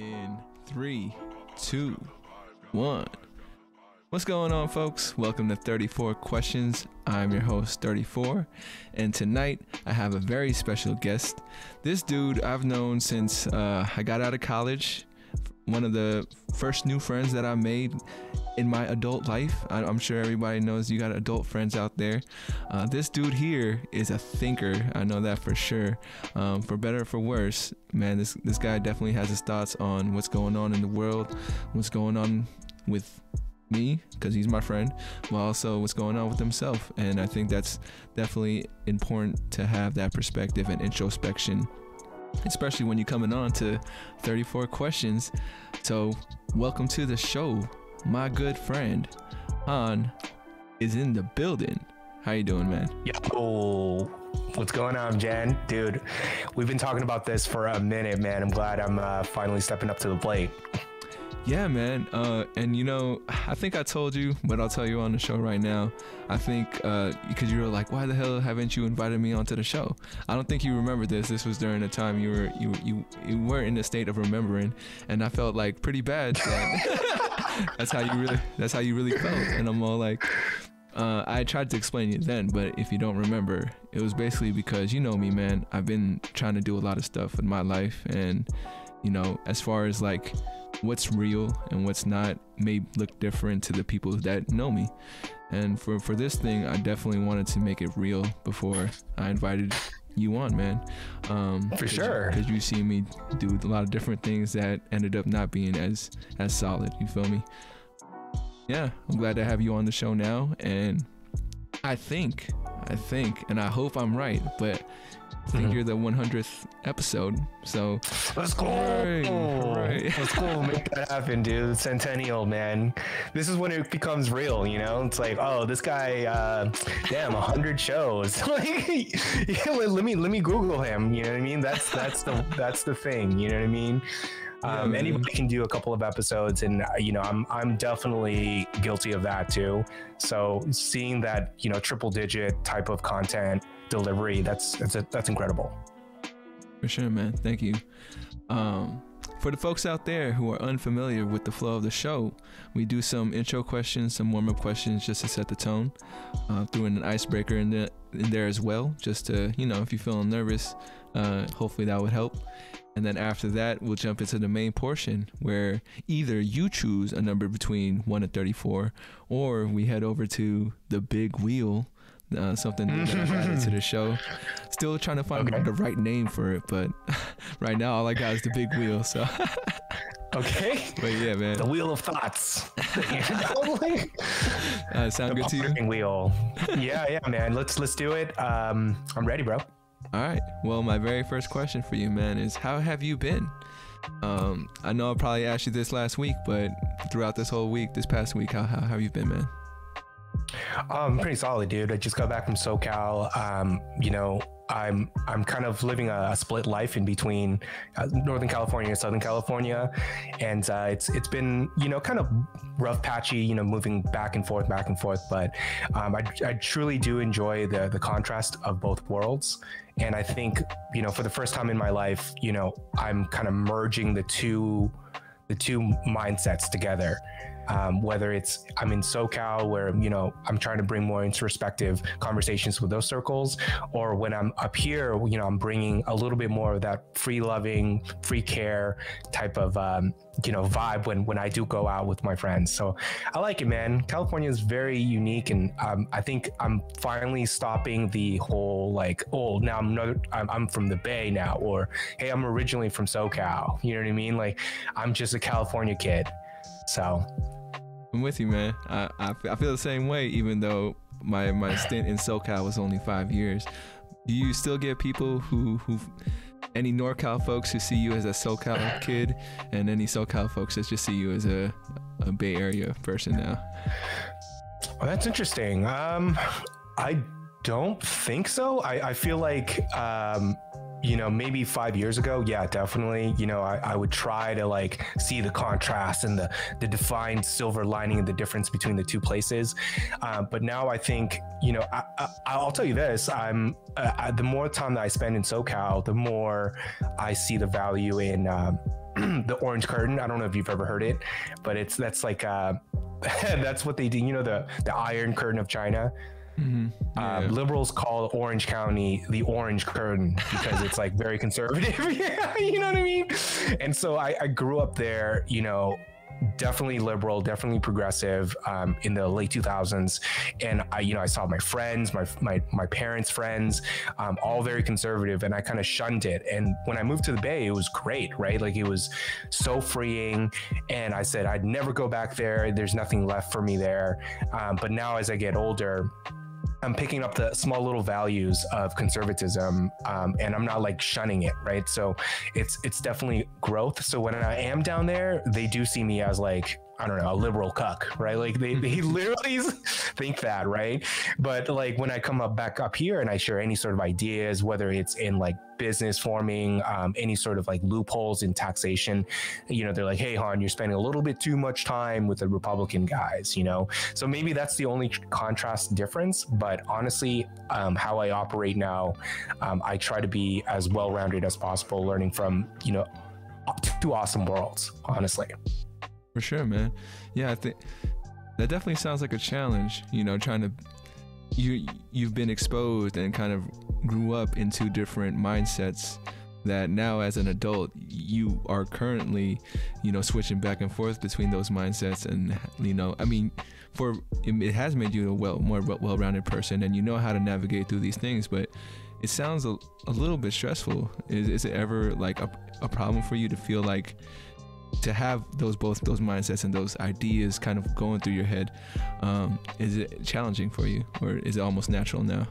in three, two, one. What's going on, folks? Welcome to 34 Questions. I'm your host, 34, and tonight I have a very special guest. This dude I've known since uh, I got out of college. One of the first new friends that I made in my adult life. I, am sure everybody knows you got adult friends out there. Uh, this dude here is a thinker. I know that for sure. Um, for better or for worse, man, this this guy definitely has his thoughts on what's going on in the world, what's going on with me because he's my friend, but also what's going on with himself. And I think that's definitely important to have that perspective and introspection, especially when you're coming on to 34 questions. So, welcome to the show. My good friend Han is in the building. How you doing, man? Yo, what's going on, Jen? Dude, we've been talking about this for a minute, man. I'm glad I'm uh, finally stepping up to the plate. Yeah, man. Uh, and you know, I think I told you, but I'll tell you on the show right now. I think uh, because you were like, "Why the hell haven't you invited me onto the show?" I don't think you remember this. This was during the time you were you you you were in the state of remembering, and I felt like pretty bad. That that's how you really that's how you really felt, and I'm all like. Uh, I tried to explain it then, but if you don't remember, it was basically because you know me, man. I've been trying to do a lot of stuff in my life, and you know, as far as like what's real and what's not may look different to the people that know me. And for for this thing, I definitely wanted to make it real before I invited you on, man. Um, for sure, because you see me do a lot of different things that ended up not being as as solid. You feel me? Yeah, I'm glad to have you on the show now, and I think, I think, and I hope I'm right, but I think mm-hmm. you're the 100th episode. So let's go. Hooray, hooray. Let's go. Make that happen, dude. Centennial, man. This is when it becomes real, you know? It's like, oh, this guy, uh, damn, 100 shows. like, yeah, let me let me Google him. You know what I mean? That's that's the that's the thing. You know what I mean? Um, anybody can do a couple of episodes, and uh, you know, I'm I'm definitely guilty of that too. So seeing that you know triple digit type of content delivery. That's that's that's incredible. For sure, man. Thank you. Um, for the folks out there who are unfamiliar with the flow of the show, we do some intro questions, some warm up questions just to set the tone. Uh, throw in an icebreaker in, the, in there as well, just to, you know, if you're feeling nervous, uh, hopefully that would help. And then after that, we'll jump into the main portion where either you choose a number between 1 and 34, or we head over to the big wheel uh, something new that I added to the show. Still trying to find okay. the right name for it, but right now all I got is the big wheel. So. okay. But yeah, man. The wheel of thoughts. uh, sound the good to you? Wheel. Yeah, yeah, man. Let's let's do it. Um, I'm ready, bro. All right. Well, my very first question for you, man, is how have you been? Um, I know I probably asked you this last week, but throughout this whole week, this past week, how, how, how have you been, man? Um, pretty solid, dude. I just got back from SoCal. Um, you know, I'm I'm kind of living a, a split life in between uh, Northern California and Southern California, and uh, it's it's been you know kind of rough, patchy, you know, moving back and forth, back and forth. But um, I, I truly do enjoy the the contrast of both worlds, and I think you know for the first time in my life, you know, I'm kind of merging the two the two mindsets together um, whether it's I'm in SoCal where you know I'm trying to bring more introspective conversations with those circles, or when I'm up here, you know I'm bringing a little bit more of that free loving, free care type of um, you know vibe when when I do go out with my friends. So I like it, man. California is very unique, and um, I think I'm finally stopping the whole like oh now I'm not I'm, I'm from the Bay now, or hey I'm originally from SoCal. You know what I mean? Like I'm just a California kid. So I'm with you, man. I, I, I feel the same way, even though my, my stint in SoCal was only five years. Do you still get people who, who, any NorCal folks who see you as a SoCal kid, and any SoCal folks that just see you as a, a Bay Area person now? Well, that's interesting. Um, I don't think so. I, I feel like um, you know, maybe five years ago, yeah, definitely. You know, I, I would try to like see the contrast and the the defined silver lining and the difference between the two places. Uh, but now I think, you know, I, will tell you this: I'm uh, the more time that I spend in SoCal, the more I see the value in. Um, the Orange Curtain. I don't know if you've ever heard it, but it's that's like uh, that's what they do. You know the the Iron Curtain of China. Mm-hmm. Yeah. Um, liberals call Orange County the Orange Curtain because it's like very conservative. yeah, you know what I mean. And so I, I grew up there. You know, definitely liberal, definitely progressive um, in the late 2000s. And I, you know, I saw my friends, my my my parents' friends, um, all very conservative, and I kind of shunned it. And when I moved to the Bay, it was great, right? Like it was so freeing. And I said I'd never go back there. There's nothing left for me there. Um, but now, as I get older, I'm picking up the small little values of conservatism, um, and I'm not like shunning it, right? So it's it's definitely growth. So when I am down there, they do see me as like I don't know, a liberal cuck, right? Like they, they literally think that, right? But like when I come up back up here and I share any sort of ideas, whether it's in like business forming, um, any sort of like loopholes in taxation, you know, they're like, hey, Han, you're spending a little bit too much time with the Republican guys, you know? So maybe that's the only contrast difference. But honestly, um, how I operate now, um, I try to be as well rounded as possible, learning from, you know, two awesome worlds, honestly. For sure, man. Yeah, I think that definitely sounds like a challenge. You know, trying to you you've been exposed and kind of grew up into different mindsets that now as an adult you are currently you know switching back and forth between those mindsets and you know i mean for it has made you a well more well-rounded person and you know how to navigate through these things but it sounds a, a little bit stressful is, is it ever like a, a problem for you to feel like to have those both those mindsets and those ideas kind of going through your head um, is it challenging for you or is it almost natural now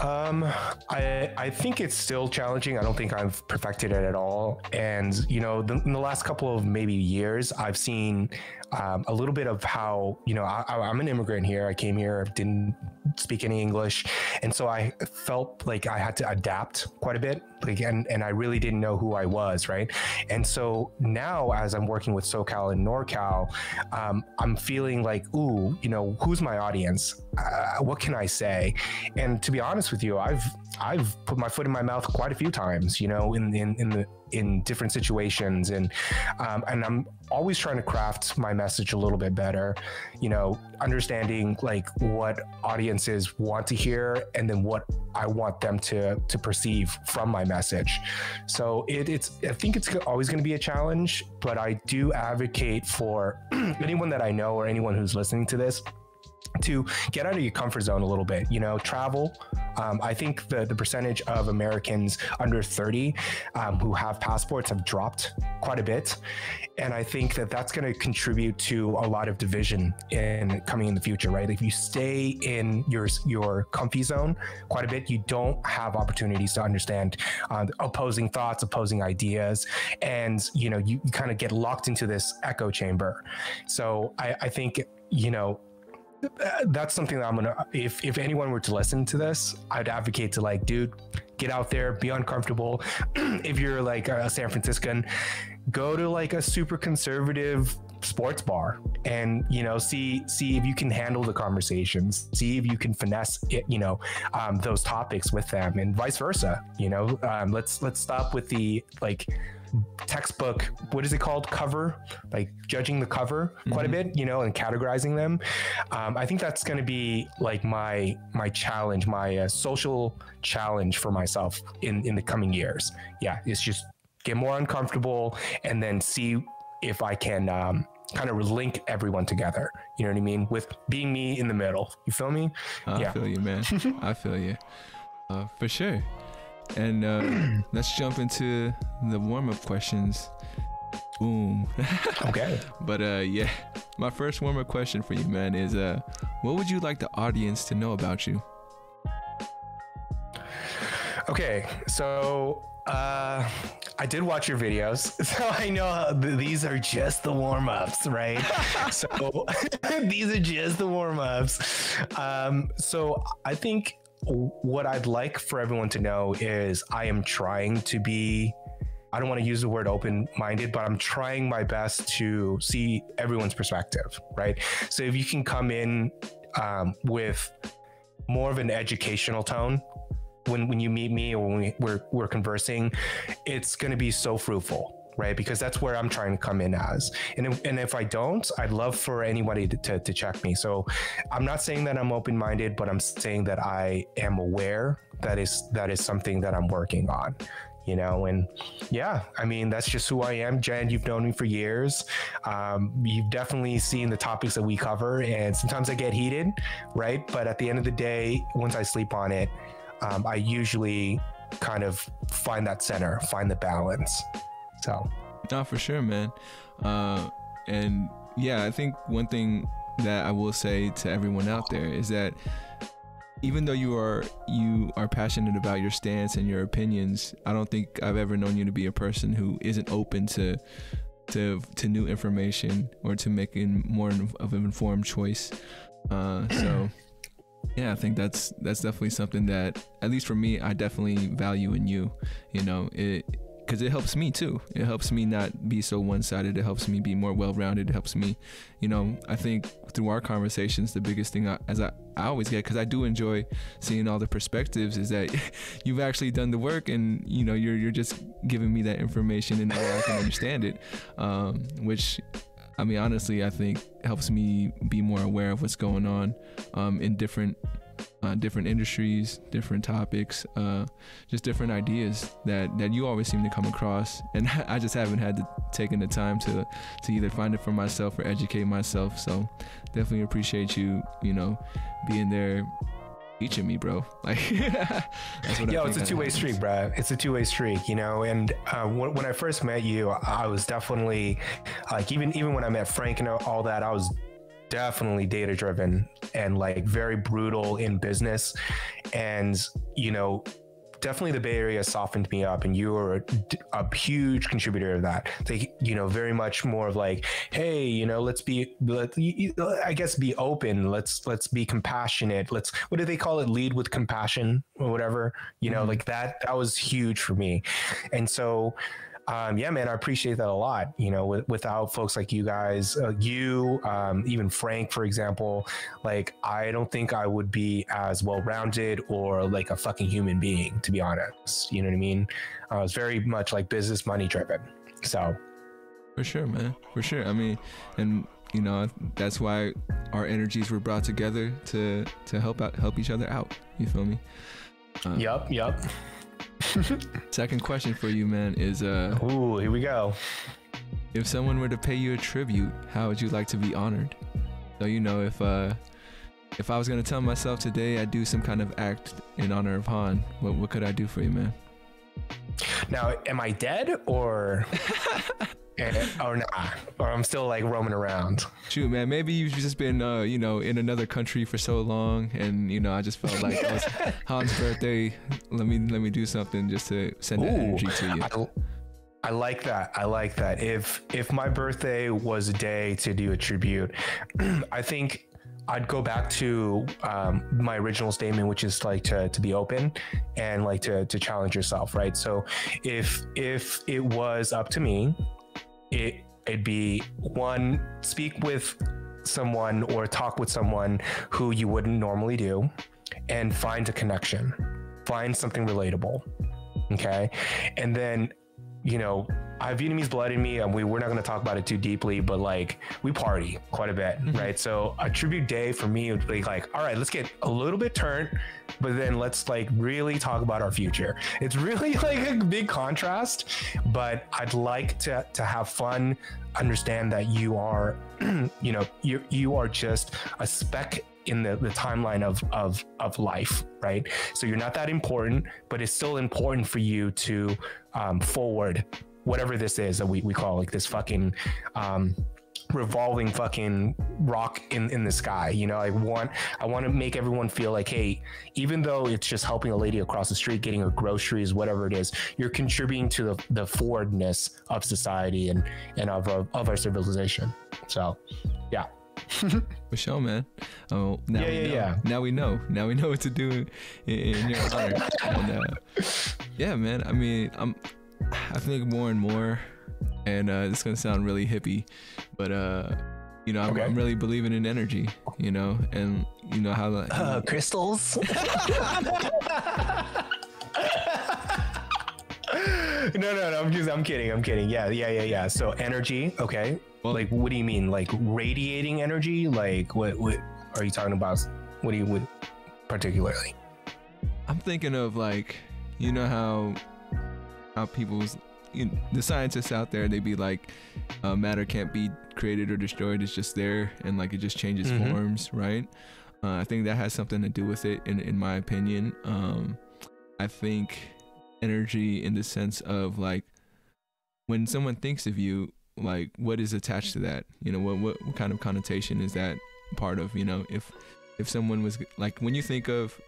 um, I I think it's still challenging. I don't think I've perfected it at all. And you know, the, in the last couple of maybe years, I've seen um, a little bit of how you know I, am an immigrant here. I came here, didn't speak any English, and so I felt like I had to adapt quite a bit. Like, and and I really didn't know who I was, right? And so now, as I'm working with SoCal and NorCal, um, I'm feeling like, ooh, you know, who's my audience? Uh, what can I say? And to be honest with you, I've I've put my foot in my mouth quite a few times, you know, in in in the in different situations, and um, and I'm always trying to craft my message a little bit better, you know, understanding like what audiences want to hear, and then what I want them to to perceive from my message. So it, it's I think it's always going to be a challenge, but I do advocate for anyone that I know or anyone who's listening to this to get out of your comfort zone a little bit. You know, travel. Um, I think the the percentage of Americans under 30 um, who have passports have dropped quite a bit, and I think that that's going to contribute to a lot of division in coming in the future. Right? If you stay in your your comfy zone quite a bit, you don't have opportunities to understand uh, opposing thoughts, opposing ideas, and you know you, you kind of get locked into this echo chamber. So I, I think you know that's something that I'm gonna. If if anyone were to listen to this, I'd advocate to like, dude, get out there, be uncomfortable. if you're like a San Franciscan, go to like a super conservative sports bar and you know see see if you can handle the conversations see if you can finesse it you know um, those topics with them and vice versa you know um, let's let's stop with the like textbook what is it called? Cover like judging the cover quite mm-hmm. a bit you know and categorizing them. Um, i think that's going to be like my my challenge my uh, social challenge for myself in in the coming years. Yeah it's just get more uncomfortable and then see if i can um, kind of link everyone together. You know what i mean? With being me in the middle. You feel me? I yeah. feel you man. I feel you. Uh, for sure and uh, let's jump into the warm up questions. Boom. okay. but uh, yeah, my first warm up question for you, man, is uh, what would you like the audience to know about you? Okay, so uh, I did watch your videos, so I know th- these are just the warm ups, right? so these are just the warm ups. Um, so I think what I'd like for everyone to know is I am trying to be I don't want to use the word open minded, but I'm trying my best to see everyone's perspective, right? So if you can come in um, with more of an educational tone when, when you meet me or when we, we're, we're conversing, it's going to be so fruitful right? Because that's where I'm trying to come in as. And if, and if I don't, I'd love for anybody to, to, to check me. So I'm not saying that I'm open minded, but I'm saying that I am aware that is that is something that I'm working on. You know, and yeah, I mean, that's just who I am. Jen, you've known me for years. Um, you've definitely seen the topics that we cover, and sometimes I get heated, right? But at the end of the day, once I sleep on it, um, I usually kind of find that center, find the balance. So, no, for sure, man. Uh, and yeah, I think one thing that I will say to everyone out there is that even though you are you are passionate about your stance and your opinions, I don't think I've ever known you to be a person who isn't open to to to new information or to making more of an informed choice. Uh, so yeah, I think that's that's definitely something that at least for me, I definitely value in you. You know, it because it helps me too. It helps me not be so one sided. It helps me be more well rounded. It helps me, you know, I think through our conversations, the biggest thing I, as I, I always get, because I do enjoy seeing all the perspectives, is that you've actually done the work and, you know, you're, you're just giving me that information in a way I can understand it, um, which I mean, honestly, I think helps me be more aware of what's going on um, in different uh, different industries, different topics, uh, just different ideas that that you always seem to come across, and I just haven't had to taken the time to to either find it for myself or educate myself. So definitely appreciate you, you know, being there teaching me, bro. Like, that's what Yo, it's a two way street, bro. It's a two way street, you know. And uh, when, when I first met you, I was definitely like, even even when I met Frank and all that, I was definitely data driven and like very brutal in business. And, you know, definitely the Bay Area softened me up, and you were a, a, huge contributor of that. They, you know, very much more of like, hey, you know, let's be, let, I guess, be open. Let's let's be compassionate. Let's what do they call it? Lead with compassion or whatever. You know, mm-hmm. like that. That was huge for me, and so um, yeah, man, I appreciate that a lot. You know, with, without folks like you guys, uh, you, um, even Frank, for example, like I don't think I would be as well rounded or like a fucking human being, to be honest. You know what I mean? I was very much like business money driven. So, for sure, man, for sure. I mean, and you know that's why our energies were brought together to to help out help each other out. You feel me? Um, yep, yep. Second question for you, man, is uh Ooh, here we go. If someone were to pay you a tribute, how would you like to be honored? So you know, if uh if I was gonna tell myself today I'd do some kind of act in honor of Han, what what could I do for you, man? Now, am I dead or or nah, or I'm still like roaming around. Shoot, man, maybe you've just been, uh, you know, in another country for so long, and you know, I just felt like it was Han's birthday. Let me let me do something just to send that Ooh, energy to you. I, I like that. I like that. If if my birthday was a day to do a tribute, I think I'd go back to um, my original statement, which is like to, to be open and like to, to challenge yourself, right? So if if it was up to me, it it'd be one speak with someone or talk with someone who you wouldn't normally do and find a connection find something relatable okay and then you know I have Vietnamese blood in me, and we we're not going to talk about it too deeply, but like we party quite a bit, mm-hmm. right? So a tribute day for me would be like, all right, let's get a little bit turned, but then let's like really talk about our future. It's really like a big contrast, but I'd like to to have fun, understand that you are, you know, you you are just a speck in the, the timeline of, of of life right so you're not that important but it's still important for you to um, forward whatever this is that we, we call like this fucking um, revolving fucking rock in in the sky. You know i want i want to make everyone feel like hey even though it's just helping a lady across the street getting her groceries whatever it is you're contributing to the, the forwardness of society and and of, of, of our civilization. So yeah. For sure man. Oh now yeah, we yeah, know. yeah. Now we know. Now we know what to do in, in your honor. And, uh, yeah man. I mean i'm I think more and more, and uh, this is gonna sound really hippie, but uh, you know, I'm, okay. I'm, really believing in energy, you know, and you know how like uh, crystals. no, no, no. I'm just, I'm kidding. I'm kidding. Yeah, yeah, yeah, yeah. So energy. Okay. Well- like, what do you mean? Like radiating energy? Like, what? What are you talking about? What do you would particularly? I'm thinking of like, you know how how people's you know, the scientists out there they'd be like, uh, matter can't be created or destroyed. It's just there, and like it just changes Mhm. forms, right? Uh, I think that has something to do with it, in in my opinion. Um, I think energy in the sense of like when someone thinks of you, like what is attached to that? You know, what what, what kind of connotation is that part of? You know, if if someone was like when you think of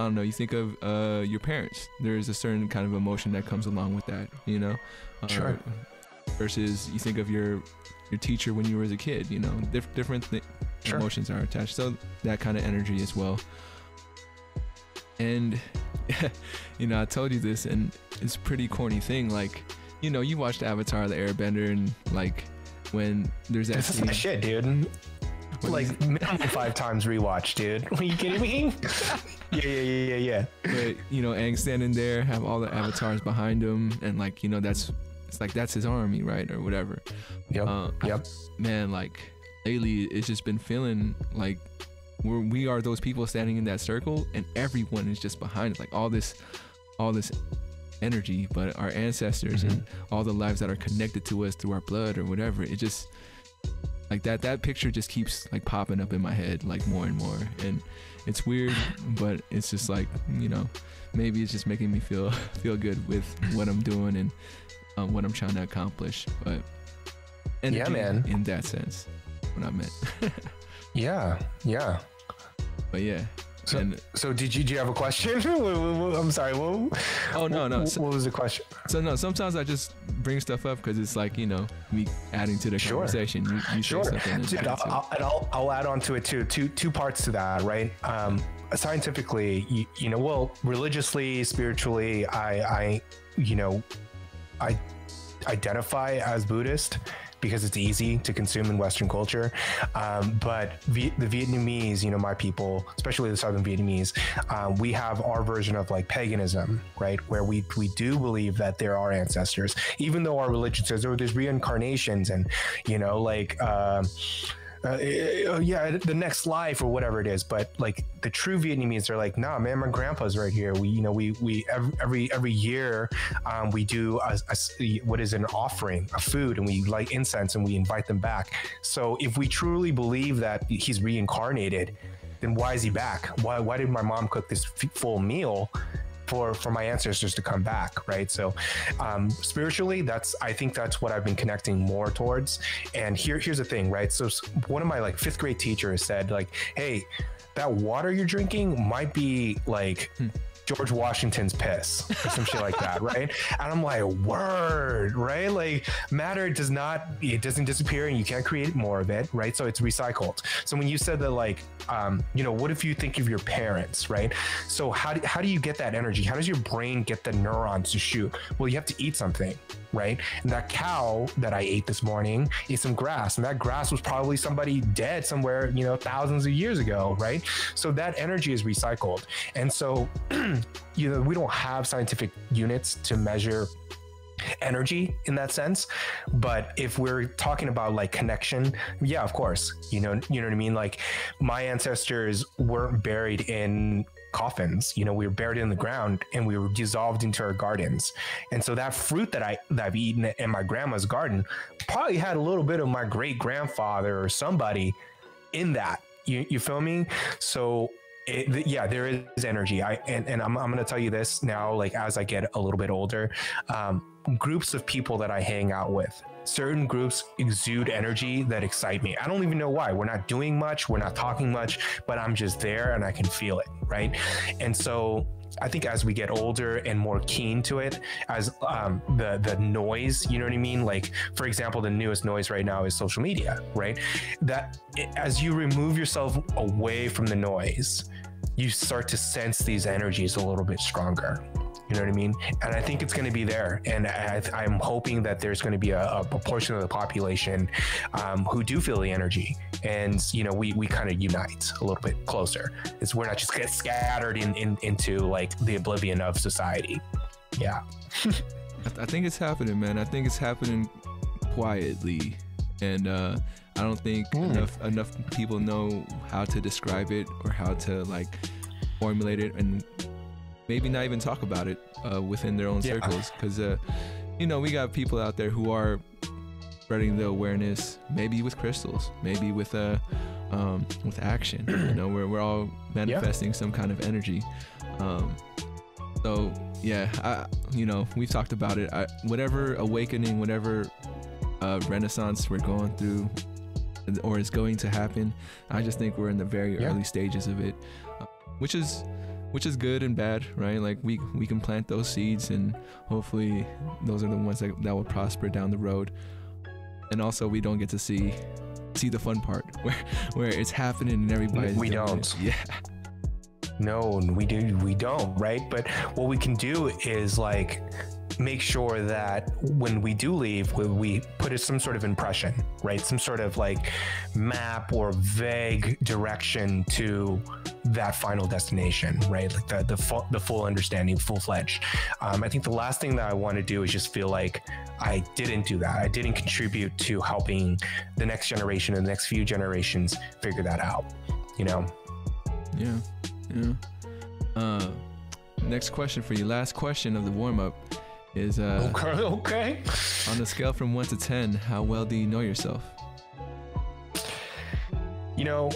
I don't know, you think of uh, your parents. There is a certain kind of emotion that comes along with that, you know. Uh, Sure. Versus you think of your your teacher when you were as a kid, you know, diff- different th- Sure. emotions are attached. So that kind of energy as well. And you know, I told you this, and it's a pretty corny thing. Like, you know, you watched Avatar: The Airbender, and like when there's that This is my shit, dude. Like minimum five times rewatch, dude. Are you kidding me? yeah, yeah, yeah, yeah, yeah. but you know, Aang standing there, have all the avatars behind him, and like you know, that's it's like that's his army, right, or whatever. Yep. Uh, yep. man, like lately, it's just been feeling like we're, we are those people standing in that circle, and everyone is just behind us, like all this, all this energy. But our ancestors and all the lives that are connected to us through our blood or whatever, it just like that. That picture just keeps like popping up in my head, like more and more, and it's weird, but it's just like you know, maybe it's just making me feel feel good with what I'm doing and um, what I'm trying to accomplish. But energy man. in that sense, what I meant. Yeah, yeah. but yeah, So- and So did you do you have a question? I'm sorry. What, oh no no. what, So, what was the question? so no, sometimes I just bring stuff up because it's like you know me adding to the Sure. conversation. You, you Sure. Dude, I'll. I'll, and I'll, I'll add on to it too. Two two parts to that, right? Um, scientifically, you, you know, well, religiously, spiritually, I, I, you know, I identify as Buddhist because it's easy to consume in Western culture. Um, but v- the Vietnamese, you know, my people, especially the Southern Vietnamese, um, we have our version of like paganism, right? Where we we do believe that there are ancestors, even though our religion says, oh, there's reincarnations and, you know, like. um uh, yeah, the next life or whatever it is. But like the true Vietnamese are like, nah, man, my grandpa's right here. We, you know, we we every every, year um, we do a, a what is an offering, a food, and we light incense and we invite them back. So if we truly believe that he's reincarnated, then why is he back? Why why did my mom cook this full meal? For for my ancestors to come back right? So um spiritually that's i think that's what i've been connecting more towards. And here here's the thing right? So one of my like fifth grade teachers said like hey that water you're drinking might be like George Washington's piss or some shit like that, right? And I'm like, word, right? Like matter does not, it doesn't disappear and you can't create more of it, right? So it's recycled. So when you said that, like, um, you know, what if you think of your parents, right? So how do, how do you get that energy? How does your brain get the neurons to shoot? Well, you have to eat something, right? And that cow that I ate this morning ate some grass, and that grass was probably somebody dead somewhere, you know, thousands of years ago, right? So that energy is recycled. And so, you know, we don't have scientific units to measure energy in that sense but if we're talking about like connection yeah of course you know you know what i mean? Like my ancestors weren't buried in coffins you know we were buried in the ground and we were dissolved into our gardens. And so that fruit that i that i've eaten in my grandma's garden probably had a little bit of my great grandfather or somebody in that. You, you feel me? So it, yeah there is energy. I and, and i'm, I'm going to tell you this now like as i get a little bit older um, groups of people that i hang out with certain groups exude energy that excite me. I don't even know why. We're not doing much we're not talking much but i'm just there and i can feel it right? And so I think as we get older and more keen to it, as um, the the noise, you know what I mean. Like for example, the newest noise right now is social media, right? That as you remove yourself away from the noise, you start to sense these energies a little bit stronger. You know what I mean? And I think it's going to be there. And I, I'm hoping that there's going to be a, a proportion of the population um, who do feel the energy. And, you know, we, we kind of unite a little bit closer. It's we're not just get scattered in, in, into like the oblivion of society. Yeah. I, th- I think it's happening, man. I think it's happening quietly, and uh, I don't think Mm. enough enough people know how to describe it or how to like formulate it, and maybe not even talk about it uh, within their own Yeah. circles. Because uh, you know, we got people out there who are spreading the awareness, maybe with crystals, maybe with uh, um, with action. you know, we're we're all manifesting some kind of energy. Um, so yeah, I, you know, we've talked about it. I, whatever awakening, whatever uh, renaissance we're going through, or is going to happen, I just think we're in the very Yeah. early stages of it, uh, which is which is good and bad, right? Like we we can plant those seeds, and hopefully those are the ones that, that will prosper down the road. And also, we don't get to see see the fun part where where it's happening and everybody's We don't. Yeah. No, we do. We don't, right? But what we can do is like make sure that when we do leave, we, we put some sort of impression, right? Some sort of like map or vague direction to that final destination, right? Like the the full, the full understanding, full fledged. Um, I think the last thing that I want to do is just feel like I didn't do that. I didn't contribute to helping the next generation and the next few generations figure that out. You know. Yeah, yeah. Uh, next question for you. Last question of the warm up is uh, Okay. Okay. on a scale from one to ten, how well do you know yourself? you know,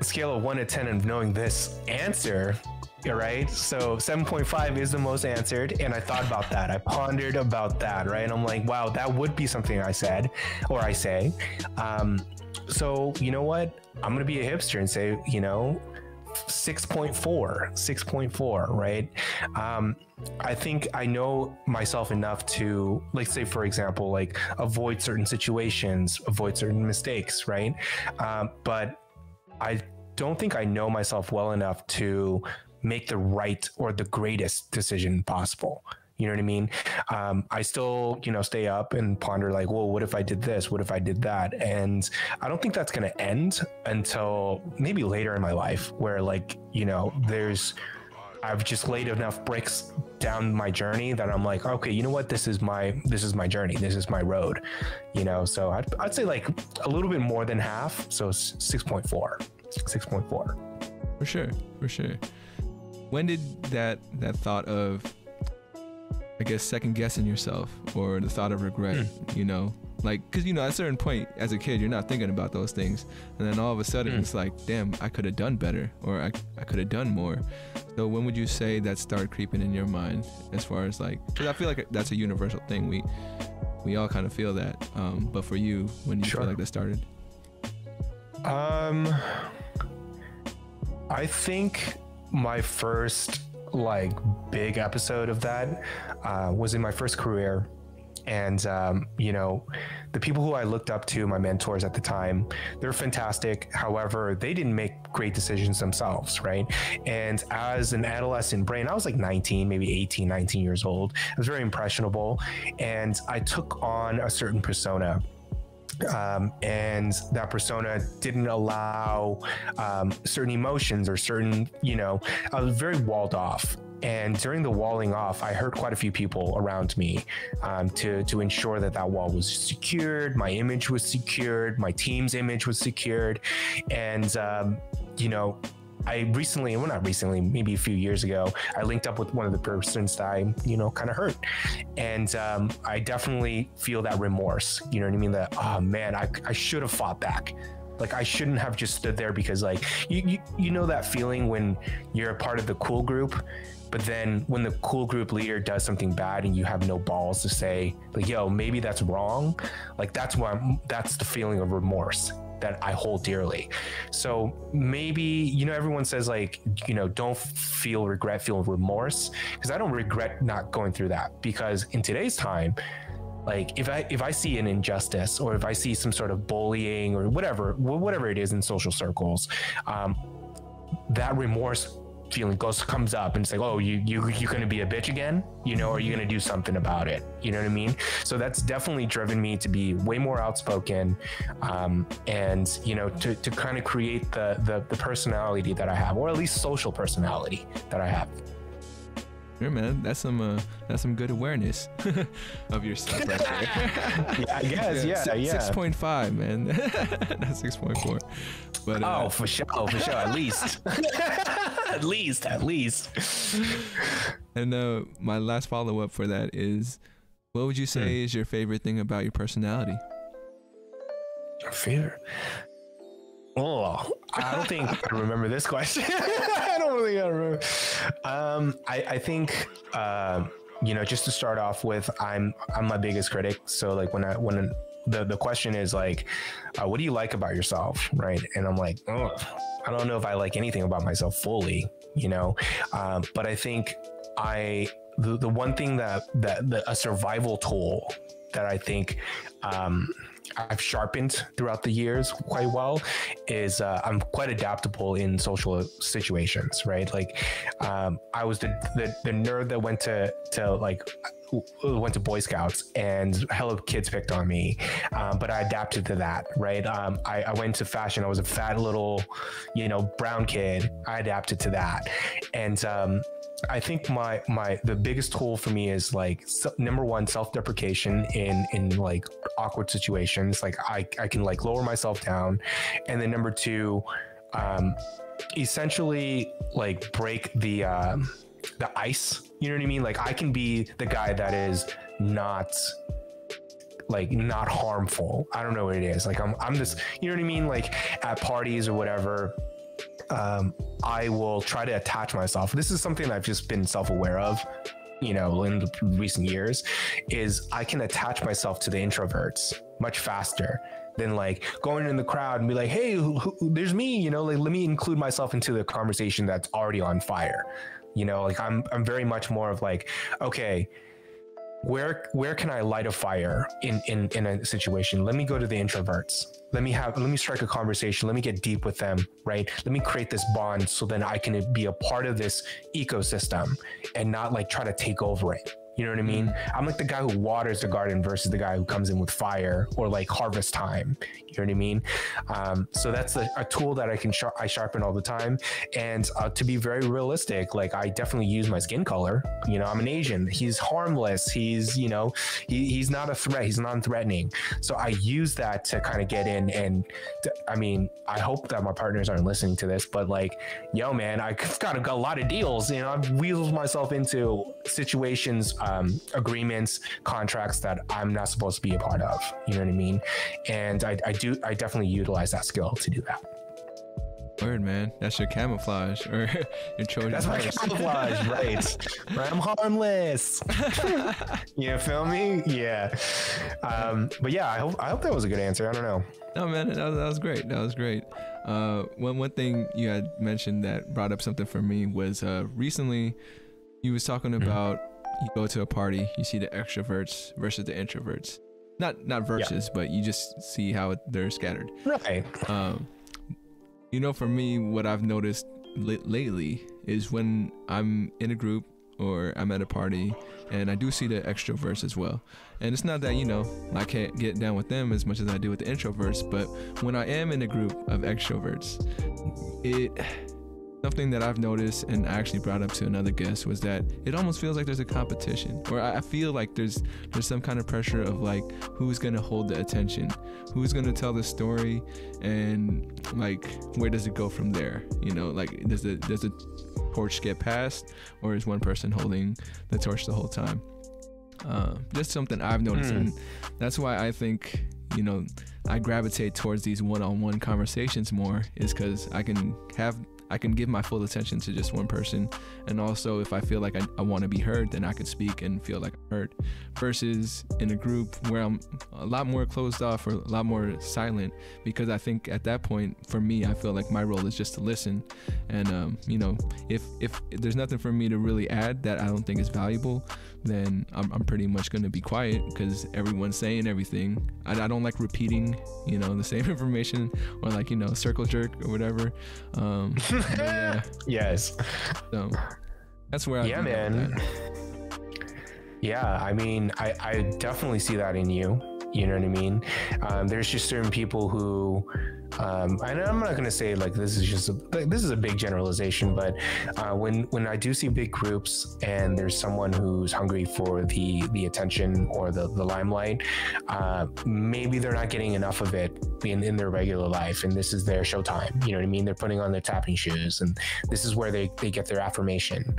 a scale of one to 10 of knowing this answer, right? So 7.5 is the most answered. And I thought about that. I pondered about that, right? And I'm like, wow, that would be something I said or I say. Um, so, you know what? I'm going to be a hipster and say, you know, 6.4, 6.4, right? Um, I think I know myself enough to, like, say, for example, like avoid certain situations, avoid certain mistakes, right? Um, but I don't think I know myself well enough to make the right or the greatest decision possible. You know what I mean? Um, I still, you know, stay up and ponder like, well, what if I did this? What if I did that? And I don't think that's going to end until maybe later in my life, where like, you know, there's, I've just laid enough bricks down my journey that I'm like, okay, you know what? This is my, this is my journey. This is my road. You know, so I'd, I'd say like a little bit more than half. So s- 6.4, 6.4. For sure, for sure. When did that that thought of, I guess, second guessing yourself or the thought of regret, you know, like, cause you know, at a certain point as a kid, you're not thinking about those things, and then all of a sudden Mm. it's like, damn, I could have done better, or I, I could have done more. So when would you say that started creeping in your mind, as far as like, cause I feel like that's a universal thing. We we all kind of feel that. Um, but for you, when you Sure. feel like that started? Um, I think my first like big episode of that uh, was in my first career, and um, you know, the people who I looked up to, my mentors at the time, they're fantastic. However, they didn't make great decisions themselves, right? And as an adolescent brain, I was like 19, maybe 18, 19 years old. I was very impressionable, and I took on a certain persona um, and that persona didn't allow um, certain emotions or certain, you know, I was very walled off. And during the walling off, I heard quite a few people around me um, to to ensure that that wall was secured, my image was secured, my team's image was secured, and um, you know, I recently, well, not recently, maybe a few years ago, I linked up with one of the persons that I, you know, kind of hurt. And um, I definitely feel that remorse. You know what I mean? That, oh man, I, I should have fought back. Like I shouldn't have just stood there because like you, you you know that feeling when you're a part of the cool group, but then when the cool group leader does something bad and you have no balls to say like yo maybe that's wrong, like that's why that's the feeling of remorse that I hold dearly. So maybe, you know, everyone says like, you know, don't feel regret, feel remorse. Because I don't regret not going through that. Because in today's time, like if I if I see an injustice or if I see some sort of bullying or whatever, whatever it is in social circles, um, that remorse feeling goes comes up and it's like oh you you you're gonna be a bitch again? You know are you gonna do something about it. You know what i mean? So that's definitely driven me to be way more outspoken um, and you know to, to kind of create the, the the personality that i have or at least social personality that i have Man. That's some uh, that's some good awareness of yourself right there. yeah, I guess. Yeah, Six- yeah. Six point five, man. That's six point four. But uh, Oh, for sure, for sure. At least, at least, at least. and uh, my last follow up for that is, what would you say Hmm. is your favorite thing about your personality? Your fear. Oh, I don't think I remember this question. I don't really remember. Um, I, I think, uh, you know, just to start off with, I'm I'm my biggest critic. So like when I when the the question is like, uh, what do you like about yourself, right? And I'm like, oh, I don't know if I like anything about myself fully, you know. Um, but I think I the, the one thing that that the, a survival tool that I think um, I've sharpened throughout the years quite well is uh, I'm quite adaptable in social situations, right? Like um, I was the, the the nerd that went to to like went to Boy Scouts and hella kids picked on me, um, but I adapted to that, right? Um, I, I went to fashion. I was a fat little, you know, brown kid. I adapted to that, and um, I think my my the biggest tool for me is like so, number one self deprecation in in like awkward situations. Like I I can like lower myself down, and then number two, um, essentially like break the um, the ice. You know what I mean? Like I can be the guy that is not like not harmful. I don't know what it is. Like I'm I'm this. You know what I mean? Like at parties or whatever um, I will try to attach myself. This is something I've just been self aware of, you know, in the recent years, is I can attach myself to the introverts much faster than like going in the crowd and be like, hey, who, who, there's me, you know, like let me include myself into the conversation that's already on fire. You know, like I'm I'm very much more of like, okay, where where can I light a fire in in in a situation? Let me go to the introverts. Let me have let me strike a conversation. Let me get deep with them, right? Let me create this bond so then I can be a part of this ecosystem and not like try to take over it. You know what I mean? I'm like the guy who waters the garden versus the guy who comes in with fire or like harvest time. You know what I mean? Um, so that's a, a tool that I can sharp, I sharpen all the time. And uh, to be very realistic, like I definitely use my skin color. You know, I'm an Asian. He's harmless. He's you know, he, he's not a threat. He's non-threatening. So I use that to kind of get in. And to, I mean, I hope that my partners aren't listening to this, but like, yo, man, I've got a, a lot of deals. You know, I've wheeled myself into situations, um, agreements, contracts that I'm not supposed to be a part of. You know what I mean? And I, I do, I definitely utilize that skill to do that. Word, man. That's your camouflage or your Trojan That's my camouflage, right? right? I'm harmless. you feel me? Yeah. Um, but yeah, I hope I hope that was a good answer. I don't know. No, man, that was, that was great. That was great. Uh, one one thing you had mentioned that brought up something for me was uh, recently you was talking Mm-hmm. You go to a party, you see the extroverts versus the introverts. Not not versus, but you just see how they're scattered. Right. Um, you know, for me, what I've noticed li- lately is when I'm in a group or I'm at a party and I do see the extroverts as well. And it's not that, you know, I can't get down with them as much as I do with the introverts, but when I am in a group of extroverts, it something that I've noticed and actually brought up to another guest was that it almost feels like there's a competition or I feel like there's there's some kind of pressure of like who's gonna hold the attention who's gonna tell the story and like where does it go from there you know like does the does the torch get passed or is one person holding the torch the whole time uh, just something I've noticed Hmm. and that's why I think you know I gravitate towards these one-on-one conversations more is because I can have I can give my full attention to just one person. And also if I feel like I, I want to be heard then I can speak and feel like I'm heard. Versus in a group where I'm a lot more closed off or a lot more silent because I think at that point for me I feel like my role is just to listen. And um, you know if if there's nothing for me to really add that I don't think is valuable then I'm, I'm pretty much going to be quiet because everyone's saying everything I, I don't like repeating you know the same information or like you know circle jerk or whatever um yeah Yes. so that's where I yeah, man. Yeah, I mean, I, I definitely see that in you. You know what I mean? Um, there's just certain people who, um, and I'm not going to say like this is just a, like, this is a big generalization, but uh, when when I do see big groups and there's someone who's hungry for the the attention or the the limelight, uh, maybe they're not getting enough of it in, in their regular life, and this is their showtime. You know what I mean? They're putting on their tapping shoes, and this is where they they get their affirmation.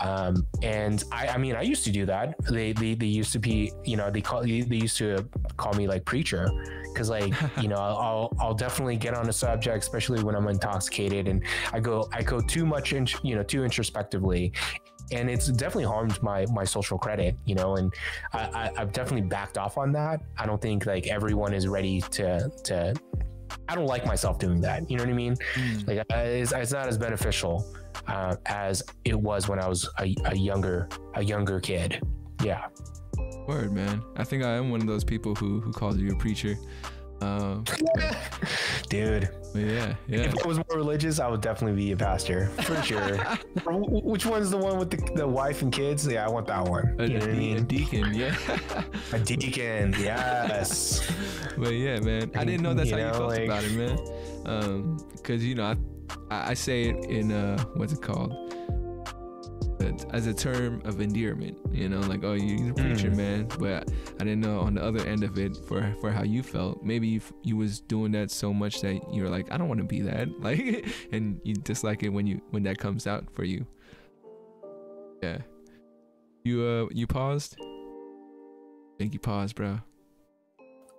Um, and I, I mean, I used to do that. They, they they used to be, you know, they call they used to call me like preacher because like you know I'll I'll definitely get on a subject, especially when I'm intoxicated, and I go I go too much in, you know too introspectively, and it's definitely harmed my my social credit, you know, and I, I have definitely backed off on that. I don't think like everyone is ready to to. I don't like myself doing that. You know what I mean? Mm. Like it's, it's not as beneficial uh, as it was when I was a, a younger a younger kid. Yeah. Word, man. I think I am one of those people who who calls you a preacher. Um, Dude. Yeah, yeah. If I was more religious, I would definitely be a pastor for sure. Which one's the one with the, the wife and kids? Yeah, I want that one. A, you know I mean? a deacon, yeah. a deacon, yes. But yeah, man, I didn't know that's you how know, you felt like, about it, man. Um, because you know, I I say it in uh, what's it called? As a term of endearment, you know, like oh you're a preacher, mm. man. But I didn't know on the other end of it for for how you felt. Maybe you, you was doing that so much that you're like, I don't want to be that, like, and you dislike it when you when that comes out for you. Yeah, you uh you paused. I think you paused, bro.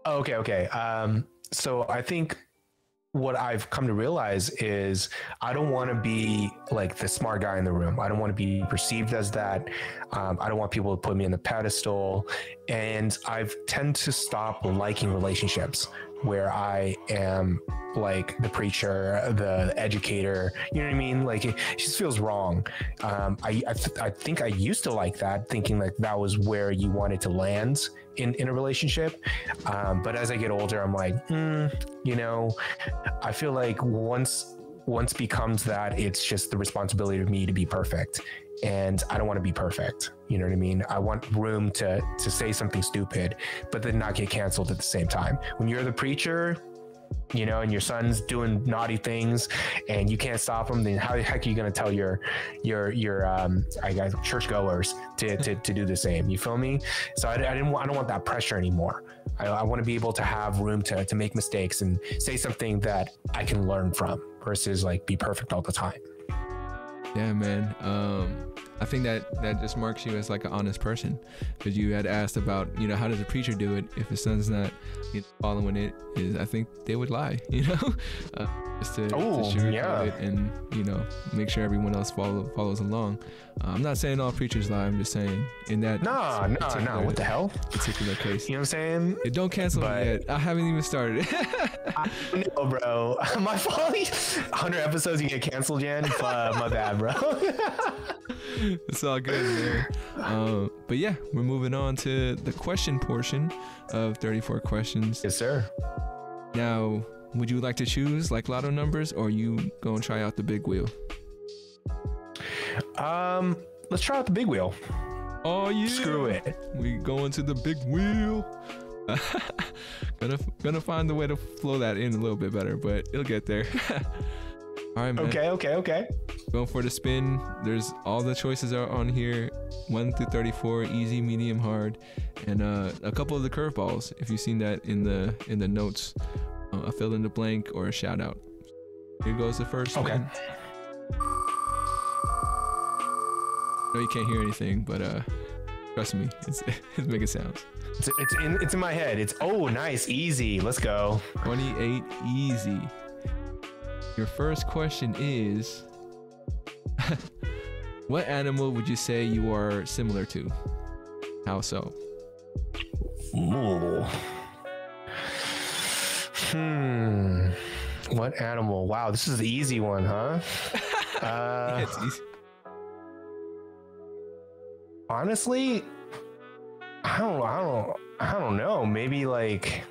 Oh, okay, okay. Um, so I think what I've come to realize is I don't want to be like the smart guy in the room. I don't want to be perceived as that. Um, I don't want people to put me in the pedestal. And I've tend to stop liking relationships where I am like the preacher, the educator. You know what I mean? Like it, just feels wrong. Um, I I, th- I think I used to like that, thinking like that was where you wanted to land in in a relationship. Um, but as I get older, I'm like, hmm, you know, I feel like once once becomes that, it's just the responsibility of me to be perfect and I don't want to be perfect. You know what I mean? I want room to to say something stupid, but then not get canceled at the same time. When you're the preacher, you know, and your son's doing naughty things, and you can't stop him, then how the heck are you going to tell your your your um I guess churchgoers to, to to do the same? You feel me? So I, I didn't I don't want that pressure anymore. I, I want to be able to have room to to make mistakes and say something that I can learn from versus like be perfect all the time. Yeah, man. Um, I think that that just marks you as like an honest person because you had asked about you know how does a preacher do it if his son's not you know, following it is I think they would lie you know uh, just to, oh, to yeah. it and you know make sure everyone else follow follows along. Uh, I'm not saying all preachers lie. I'm just saying in that no no no what the hell particular case. You know what I'm saying? It don't cancel but, me yet. I haven't even started. no, bro. My fault. 100 episodes you get canceled, Jan. Uh, my bad, bro. it's all good, man. Um, but yeah, we're moving on to the question portion of 34 questions. Yes, sir. Now, would you like to choose like lotto numbers or you go and try out the big wheel? Um, let's try out the big wheel. Oh yeah. Screw it. We going to the big wheel. gonna gonna find the way to flow that in a little bit better, but it'll get there. all right, man. Okay, okay, okay. Going for the spin. There's all the choices are on here. One through thirty-four, easy, medium, hard, and uh, a couple of the curveballs. If you've seen that in the in the notes, uh, a fill in the blank or a shout out. Here goes the first okay. one. know you can't hear anything, but uh, trust me, it's it's making sounds. It's it's in it's in my head. It's oh nice, easy. Let's go. 28 easy. Your first question is What animal would you say you are similar to? How so? Ooh. Hmm. What animal? Wow, this is the easy one, huh? uh, it's easy. Honestly, I don't, I don't, I don't know. Maybe like.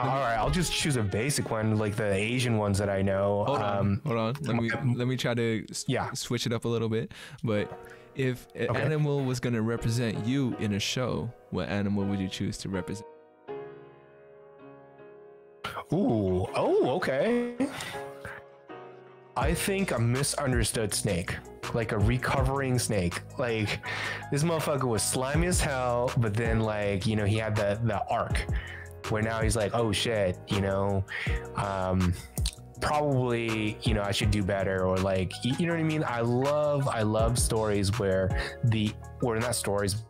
All right, I'll just choose a basic one, like the Asian ones that I know. Hold on, um, hold on. Let me let me try to yeah switch it up a little bit. But if an Okay. animal was gonna represent you in a show, what animal would you choose to represent? Ooh, oh, okay. I think a misunderstood snake, like a recovering snake. Like this motherfucker was slimy as hell, but then like you know he had the the arc, where now he's like, oh shit, you know, um, probably you know I should do better, or like you know what I mean. I love I love stories where the or not stories,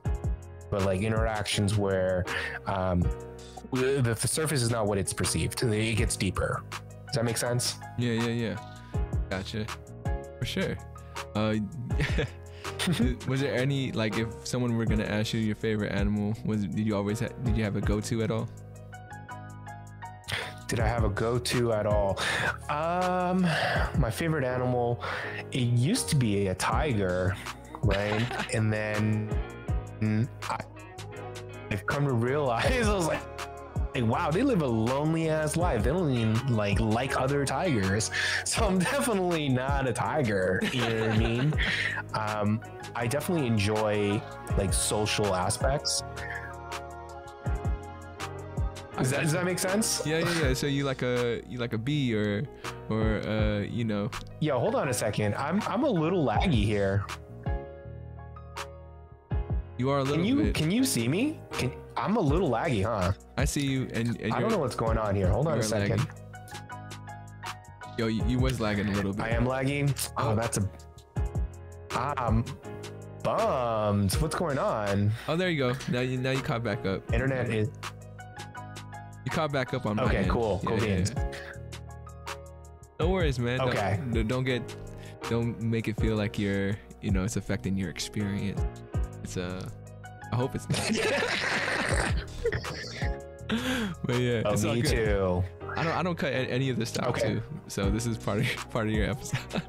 but like interactions where um, the, the surface is not what it's perceived. It gets deeper. Does that make sense? Yeah, yeah, yeah. Gotcha. For sure. Uh, was there any like if someone were gonna ask you your favorite animal? Was did you always ha- did you have a go to at all? Did I have a go-to at all? Um, my favorite animal, it used to be a tiger, right? and then I, I've come to realize I was like, like, wow, they live a lonely ass life. They don't even like like other tigers. So I'm definitely not a tiger. You know what I mean? Um, I definitely enjoy like social aspects. Does that, does that make sense? Yeah, yeah, yeah. So you like a you like a bee or or uh you know Yo, hold on a second. I'm I'm a little laggy here. you are a little Can you bit. can you see me? Can, I'm a little laggy, huh? I see you and, and I don't know what's going on here. Hold on a second. lagging. Yo, you, you was lagging a little bit. I am lagging. Oh, that's a um bummed. What's going on? Oh, there you go. Now you now you caught back up. Internet is caught back up on my Okay, cool. Cool beans. No worries, man. Don't- Okay. Don't, don't get don't make it feel like you're you know it's affecting your experience. It's uh I hope it's not. but yeah, oh, it's all me good. too. I don't I don't cut any of this stuff Okay. too. So this is part of part of your episode.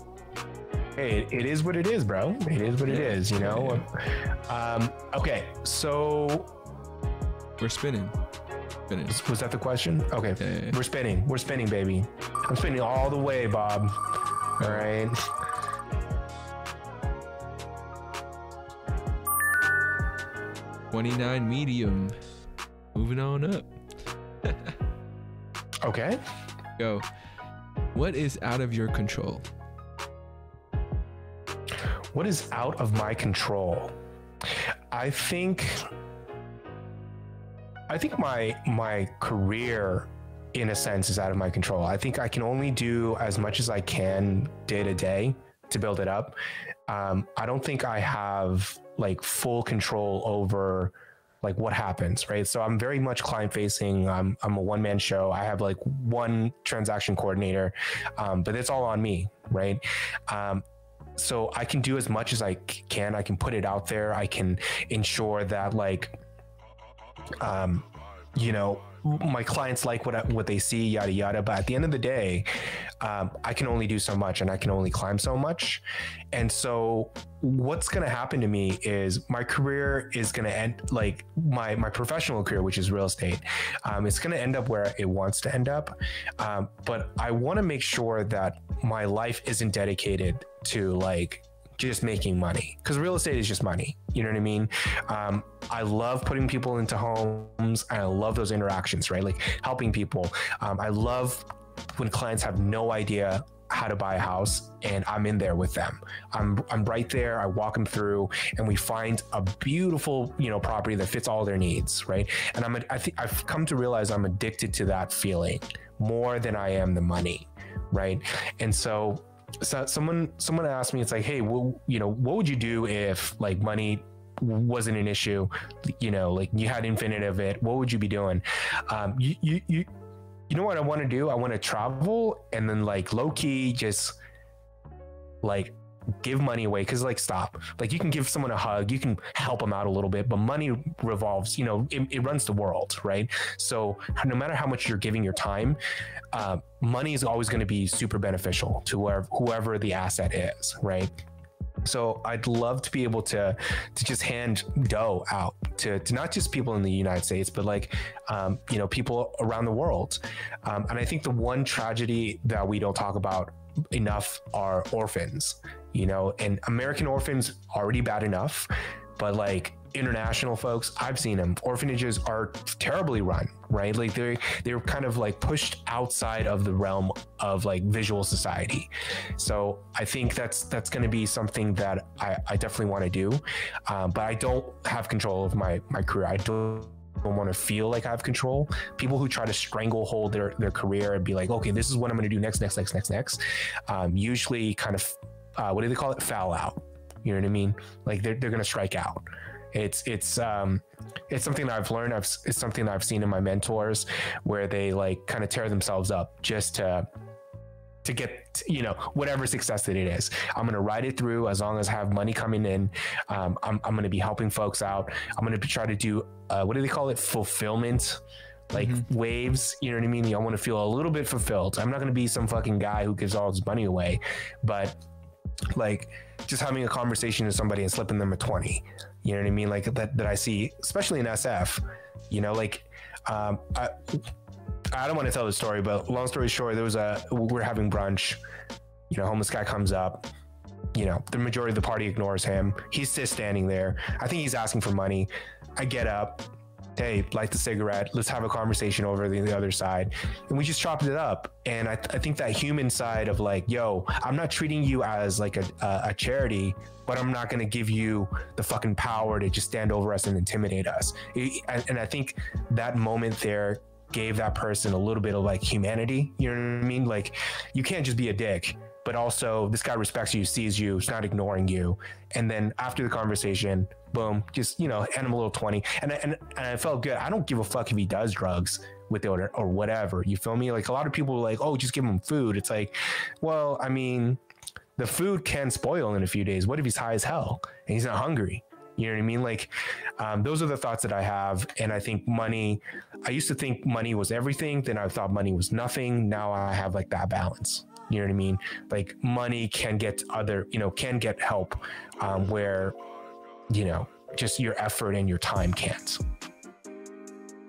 Hey, it, it is what it is, bro. It is what it Yeah. is, you know. Um, okay, so We're spinning. Was, that the question? Okay, Yeah, yeah. we're spinning. We're spinning, baby. I'm spinning all the way, Bob. All right. Twenty nine medium. Moving on up. Okay. Go. What is out of your control? What is out of my control? I think I think my my career in a sense is out of my control. I think I can only do as much as I can day to day to build it up. Um, I don't think I have like full control over like what happens, right? So I'm very much client facing. I'm I'm a one man show. I have like one transaction coordinator, um, but it's all on me, right? Um, so I can do as much as I can. I can put it out there. I can ensure that like, um, you know, my clients like what what they see, yada yada. But at the end of the day, um, I can only do so much, and I can only climb so much. And so, what's going to happen to me is my career is going to end like my my professional career, which is real estate. Um, it's going to end up where it wants to end up. Um, but I want to make sure that my life isn't dedicated to like just making money because real estate is just money. You know what I mean? Um, I love putting people into homes. And I love those interactions, right? Like helping people. Um, I love when clients have no idea how to buy a house and I'm in there with them. I'm I'm right there. I walk them through and we find a beautiful, you know, property that fits all their needs, right? And I'm I think I've come to realize I'm addicted to that feeling more than I am the money, right? And so so someone someone asked me it's like, "Hey, well, you know, what would you do if like money wasn't an issue? You know like you had infinite of it what would you be doing? Um you you you, you know what i want to do? I want to travel and then like low key just like give money away because like stop like you can give someone a hug you can help them out a little bit but money revolves you know it, it runs the world right so no matter how much you're giving your time uh, money is always going to be super beneficial to whoever, whoever the asset is right so I'd love to be able to to just hand dough out to, to not just people in the United States, but like um, you know people around the world. Um, and I think the one tragedy that we don't talk about enough are orphans. You know, and American orphans already bad enough, but like international folks i've seen them orphanages are terribly run right like they're they're kind of like pushed outside of the realm of like visual society so i think that's that's going to be something that i, I definitely want to do um, but i don't have control of my my career i don't don't want to feel like I have control. People who try to stranglehold their their career and be like, okay, this is what I'm going to do next, next, next, next, next. Um, usually, kind of, uh, what do they call it? Foul out. You know what I mean? Like they're they're going to strike out. It's it's um it's something that I've learned. I've, it's something that I've seen in my mentors where they like kind of tear themselves up just to to get you know whatever success that it is i'm going to ride it through as long as i have money coming in um, i'm, I'm going to be helping folks out i'm going to try to do uh, what do they call it fulfillment like mm-hmm. waves you know what i mean i want to feel a little bit fulfilled i'm not going to be some fucking guy who gives all his money away but like just having a conversation with somebody and slipping them a 20 you know what I mean? Like that that I see, especially in SF. You know, like um, I I don't want to tell the story, but long story short, there was a we're having brunch. You know, homeless guy comes up. You know, the majority of the party ignores him. He's just standing there. I think he's asking for money. I get up hey, light the cigarette. Let's have a conversation over the, the other side. And we just chopped it up. And I, th- I, think that human side of like, yo, I'm not treating you as like a, a, a charity, but I'm not going to give you the fucking power to just stand over us and intimidate us. It, and I think that moment there gave that person a little bit of like humanity. You know what I mean? Like, you can't just be a dick but also this guy respects you, sees you, is not ignoring you. And then after the conversation, boom, just you know, hand him a little twenty, and I, and and I felt good. I don't give a fuck if he does drugs with it or, or whatever. You feel me? Like a lot of people are like, oh, just give him food. It's like, well, I mean, the food can spoil in a few days. What if he's high as hell and he's not hungry? You know what I mean? Like, um, those are the thoughts that I have. And I think money, I used to think money was everything. Then I thought money was nothing. Now I have like that balance. You know what I mean? Like, money can get other, you know, can get help um, where you know, just your effort and your time can't.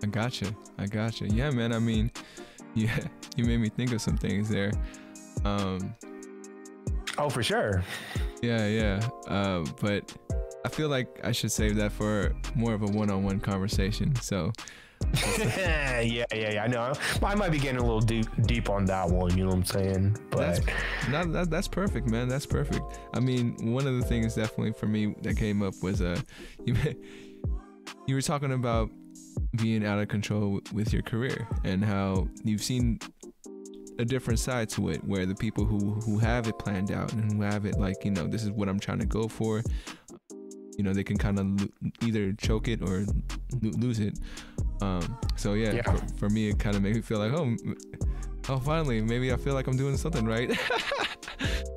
I gotcha. I gotcha. Yeah, man. I mean, yeah, you made me think of some things there. Um, oh, for sure. Yeah, yeah. Uh, but I feel like I should save that for more of a one-on-one conversation. So yeah, yeah, yeah. I know. I might be getting a little deep, deep on that one. You know what I'm saying? But that's, not, that, that's perfect, man. That's perfect. I mean, one of the things definitely for me that came up was uh, you you were talking about being out of control with your career and how you've seen a different side to it where the people who who have it planned out and who have it like you know this is what i'm trying to go for you know they can kind of lo- either choke it or lo- lose it um, so yeah, yeah. For, for, me, it kind of made me feel like, oh, oh, finally, maybe I feel like I'm doing something right.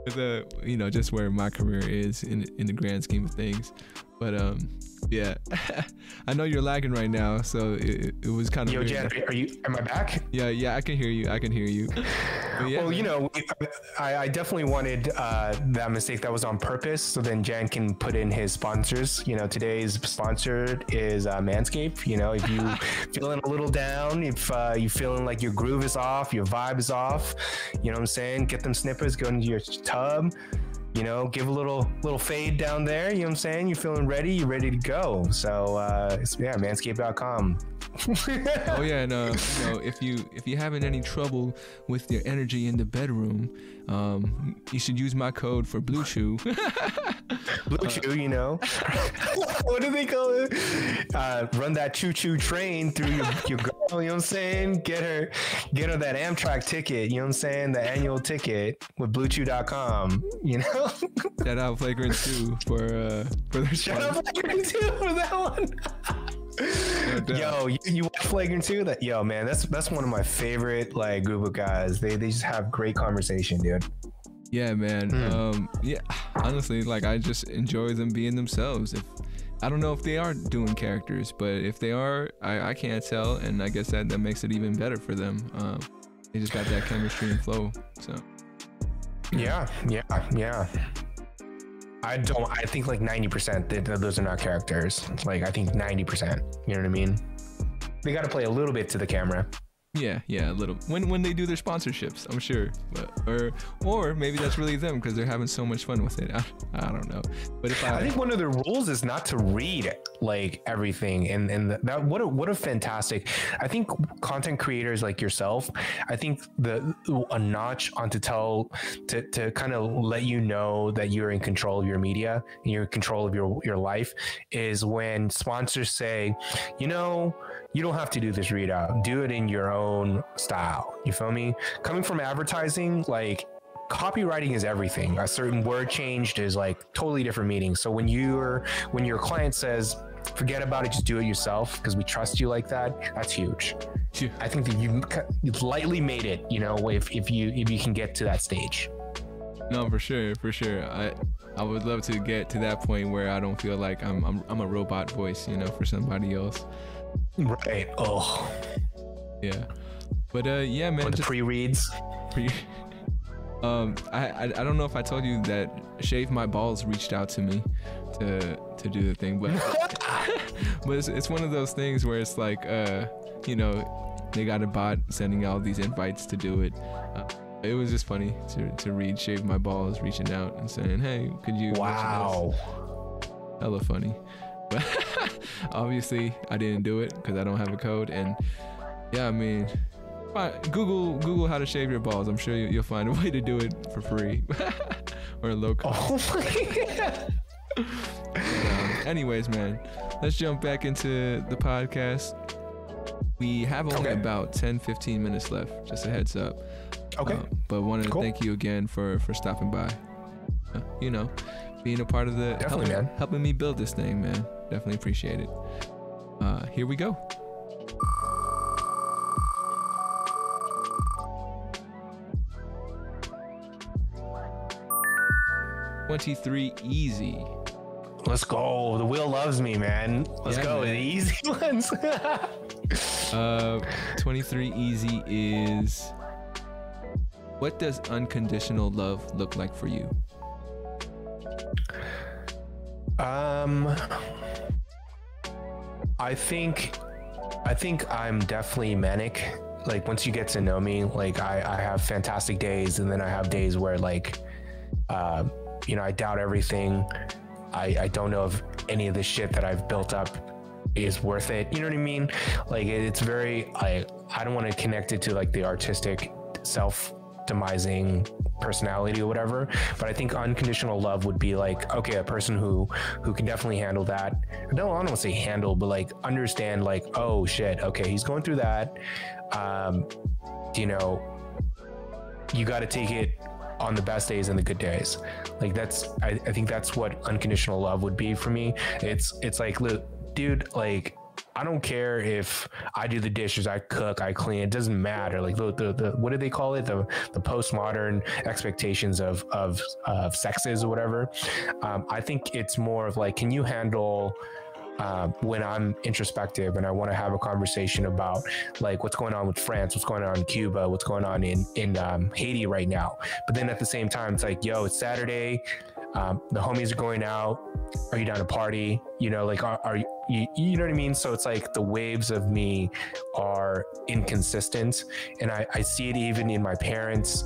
the, you know, just where my career is in in the grand scheme of things. But um, yeah, I know you're lagging right now, so it, it was kind of. Yo, Jen, are you? Am I back? Yeah, yeah, I can hear you. I can hear you. Yeah, well, you know, I, I definitely wanted uh, that mistake that was on purpose, so then Jan can put in his sponsors. You know, today's sponsored is uh, Manscaped. You know, if you feeling a little down, if uh, you feeling like your groove is off, your vibe is off, you know what I'm saying? Get them snippers, go into your tub you know, give a little little fade down there. You know what I'm saying? You're feeling ready. You're ready to go. So uh, yeah, manscaped.com. oh yeah, and uh, you know, if you if you're having any trouble with your energy in the bedroom, um, you should use my code for Blue Chew. Blue Chew, you know. what do they call it? Uh, run that choo choo train through your, your girl. You know what I'm saying? Get her, get her that Amtrak ticket. You know what I'm saying? The annual ticket with BlueChew.com. You know. Shout out Flagrant Two for uh for their Shout out Flagrant Two for that one yo, you, you watch Flagrant too? That yo, man, that's that's one of my favorite like group of guys. They they just have great conversation, dude. Yeah, man. Mm. Um, yeah, honestly, like I just enjoy them being themselves. If I don't know if they are doing characters, but if they are, I, I can't tell, and I guess that that makes it even better for them. Um, they just got that chemistry and flow. So. Yeah, yeah, yeah. I don't. I think like ninety percent that those are not characters. Like I think ninety percent. You know what I mean? They got to play a little bit to the camera. Yeah, yeah, a little. When when they do their sponsorships, I'm sure. But, or or maybe that's really them because they're having so much fun with it. I, I don't know. But if I, I think one of the rules is not to read like everything, and and that what a what a fantastic. I think content creators like yourself, I think the a notch on to tell to to kind of let you know that you're in control of your media and you're in control of your your life is when sponsors say, you know you don't have to do this readout. Do it in your own style. You feel me? Coming from advertising, like copywriting is everything. A certain word changed is like totally different meaning. So when you're when your client says, forget about it, just do it yourself because we trust you like that, that's huge. Yeah. I think that you you've lightly made it, you know, if, if you if you can get to that stage. No, for sure, for sure. I I would love to get to that point where I don't feel like I'm I'm, I'm a robot voice, you know, for somebody else. Right. Oh. Yeah. But uh, yeah, man. Or the pre-reads. Pre. Um, I, I I don't know if I told you that Shave My Balls reached out to me to to do the thing, but but it's, it's one of those things where it's like uh, you know, they got a bot sending out these invites to do it. Uh, it was just funny to, to read Shave My Balls reaching out and saying, "Hey, could you?" Wow. Hella funny. But obviously, I didn't do it because I don't have a code. And yeah, I mean, Google Google how to shave your balls. I'm sure you, will find a way to do it for free or low cost. Oh my god. um, anyways, man, let's jump back into the podcast. We have only okay. about 10, 15 minutes left. Just a heads up. Okay. Uh, but wanted cool. to thank you again for for stopping by. Uh, you know, being a part of the helping, man. helping me build this thing, man. Definitely appreciate it. Uh, here we go. Twenty-three easy. Let's go. The wheel loves me, man. Let's yeah, go. Man. The easy ones. uh, twenty-three easy is. What does unconditional love look like for you? Um, I think, I think I'm definitely manic. Like once you get to know me, like I, I have fantastic days, and then I have days where like, uh, you know, I doubt everything. I, I don't know if any of the shit that I've built up is worth it. You know what I mean? Like it's very I I don't want to connect it to like the artistic self demising personality or whatever but i think unconditional love would be like okay a person who who can definitely handle that. I don't want to say handle but like understand like oh shit okay he's going through that. Um you know you got to take it on the best days and the good days. Like that's I, I think that's what unconditional love would be for me. It's it's like look dude like I don't care if I do the dishes, I cook, I clean. It doesn't matter. Like the, the, the what do they call it? The the postmodern expectations of of of sexes or whatever. Um, I think it's more of like, can you handle uh, when I'm introspective and I want to have a conversation about like what's going on with France, what's going on in Cuba, what's going on in in um, Haiti right now. But then at the same time, it's like, yo, it's Saturday. Um, the homies are going out. Are you down to party? You know, like, are, are you, you know what I mean? So it's like the waves of me are inconsistent. And I, I see it even in my parents.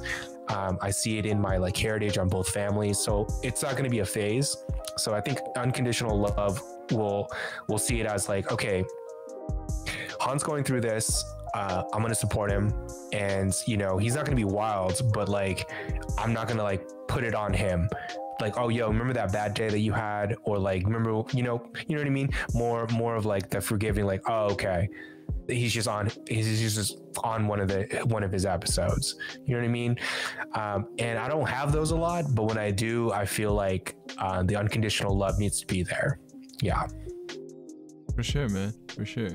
Um, I see it in my like heritage on both families. So it's not going to be a phase. So I think unconditional love will will see it as like, okay, Han's going through this. Uh, I'm gonna support him, and you know he's not gonna be wild, but like I'm not gonna like put it on him like oh yo remember that bad day that you had? Or like remember you know you know what i mean? More more of like the forgiving like oh okay. He's just on he's just on one of the one of his episodes. You know what i mean? Um, and i don't have those a lot but when i do i feel like uh, the unconditional love needs to be there. Yeah. For sure man. For sure.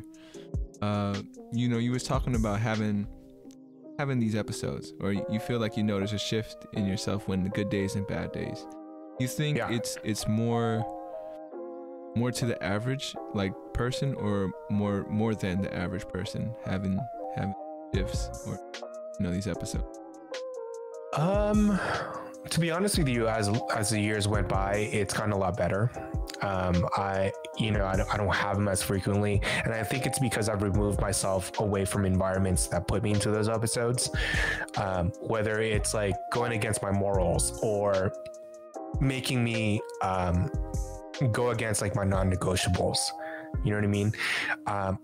Uh, you know you was talking about having having these episodes or you feel like you notice a shift in yourself when the good days and bad days you think yeah. it's it's more more to the average like person or more more than the average person having having gifts or you know these episodes? Um to be honest with you, as as the years went by, it's gotten a lot better. Um, I, you know, I don't, I don't have them as frequently, and I think it's because I've removed myself away from environments that put me into those episodes. Um, whether it's like going against my morals or making me um, go against like my non-negotiables. You know what I mean? Um,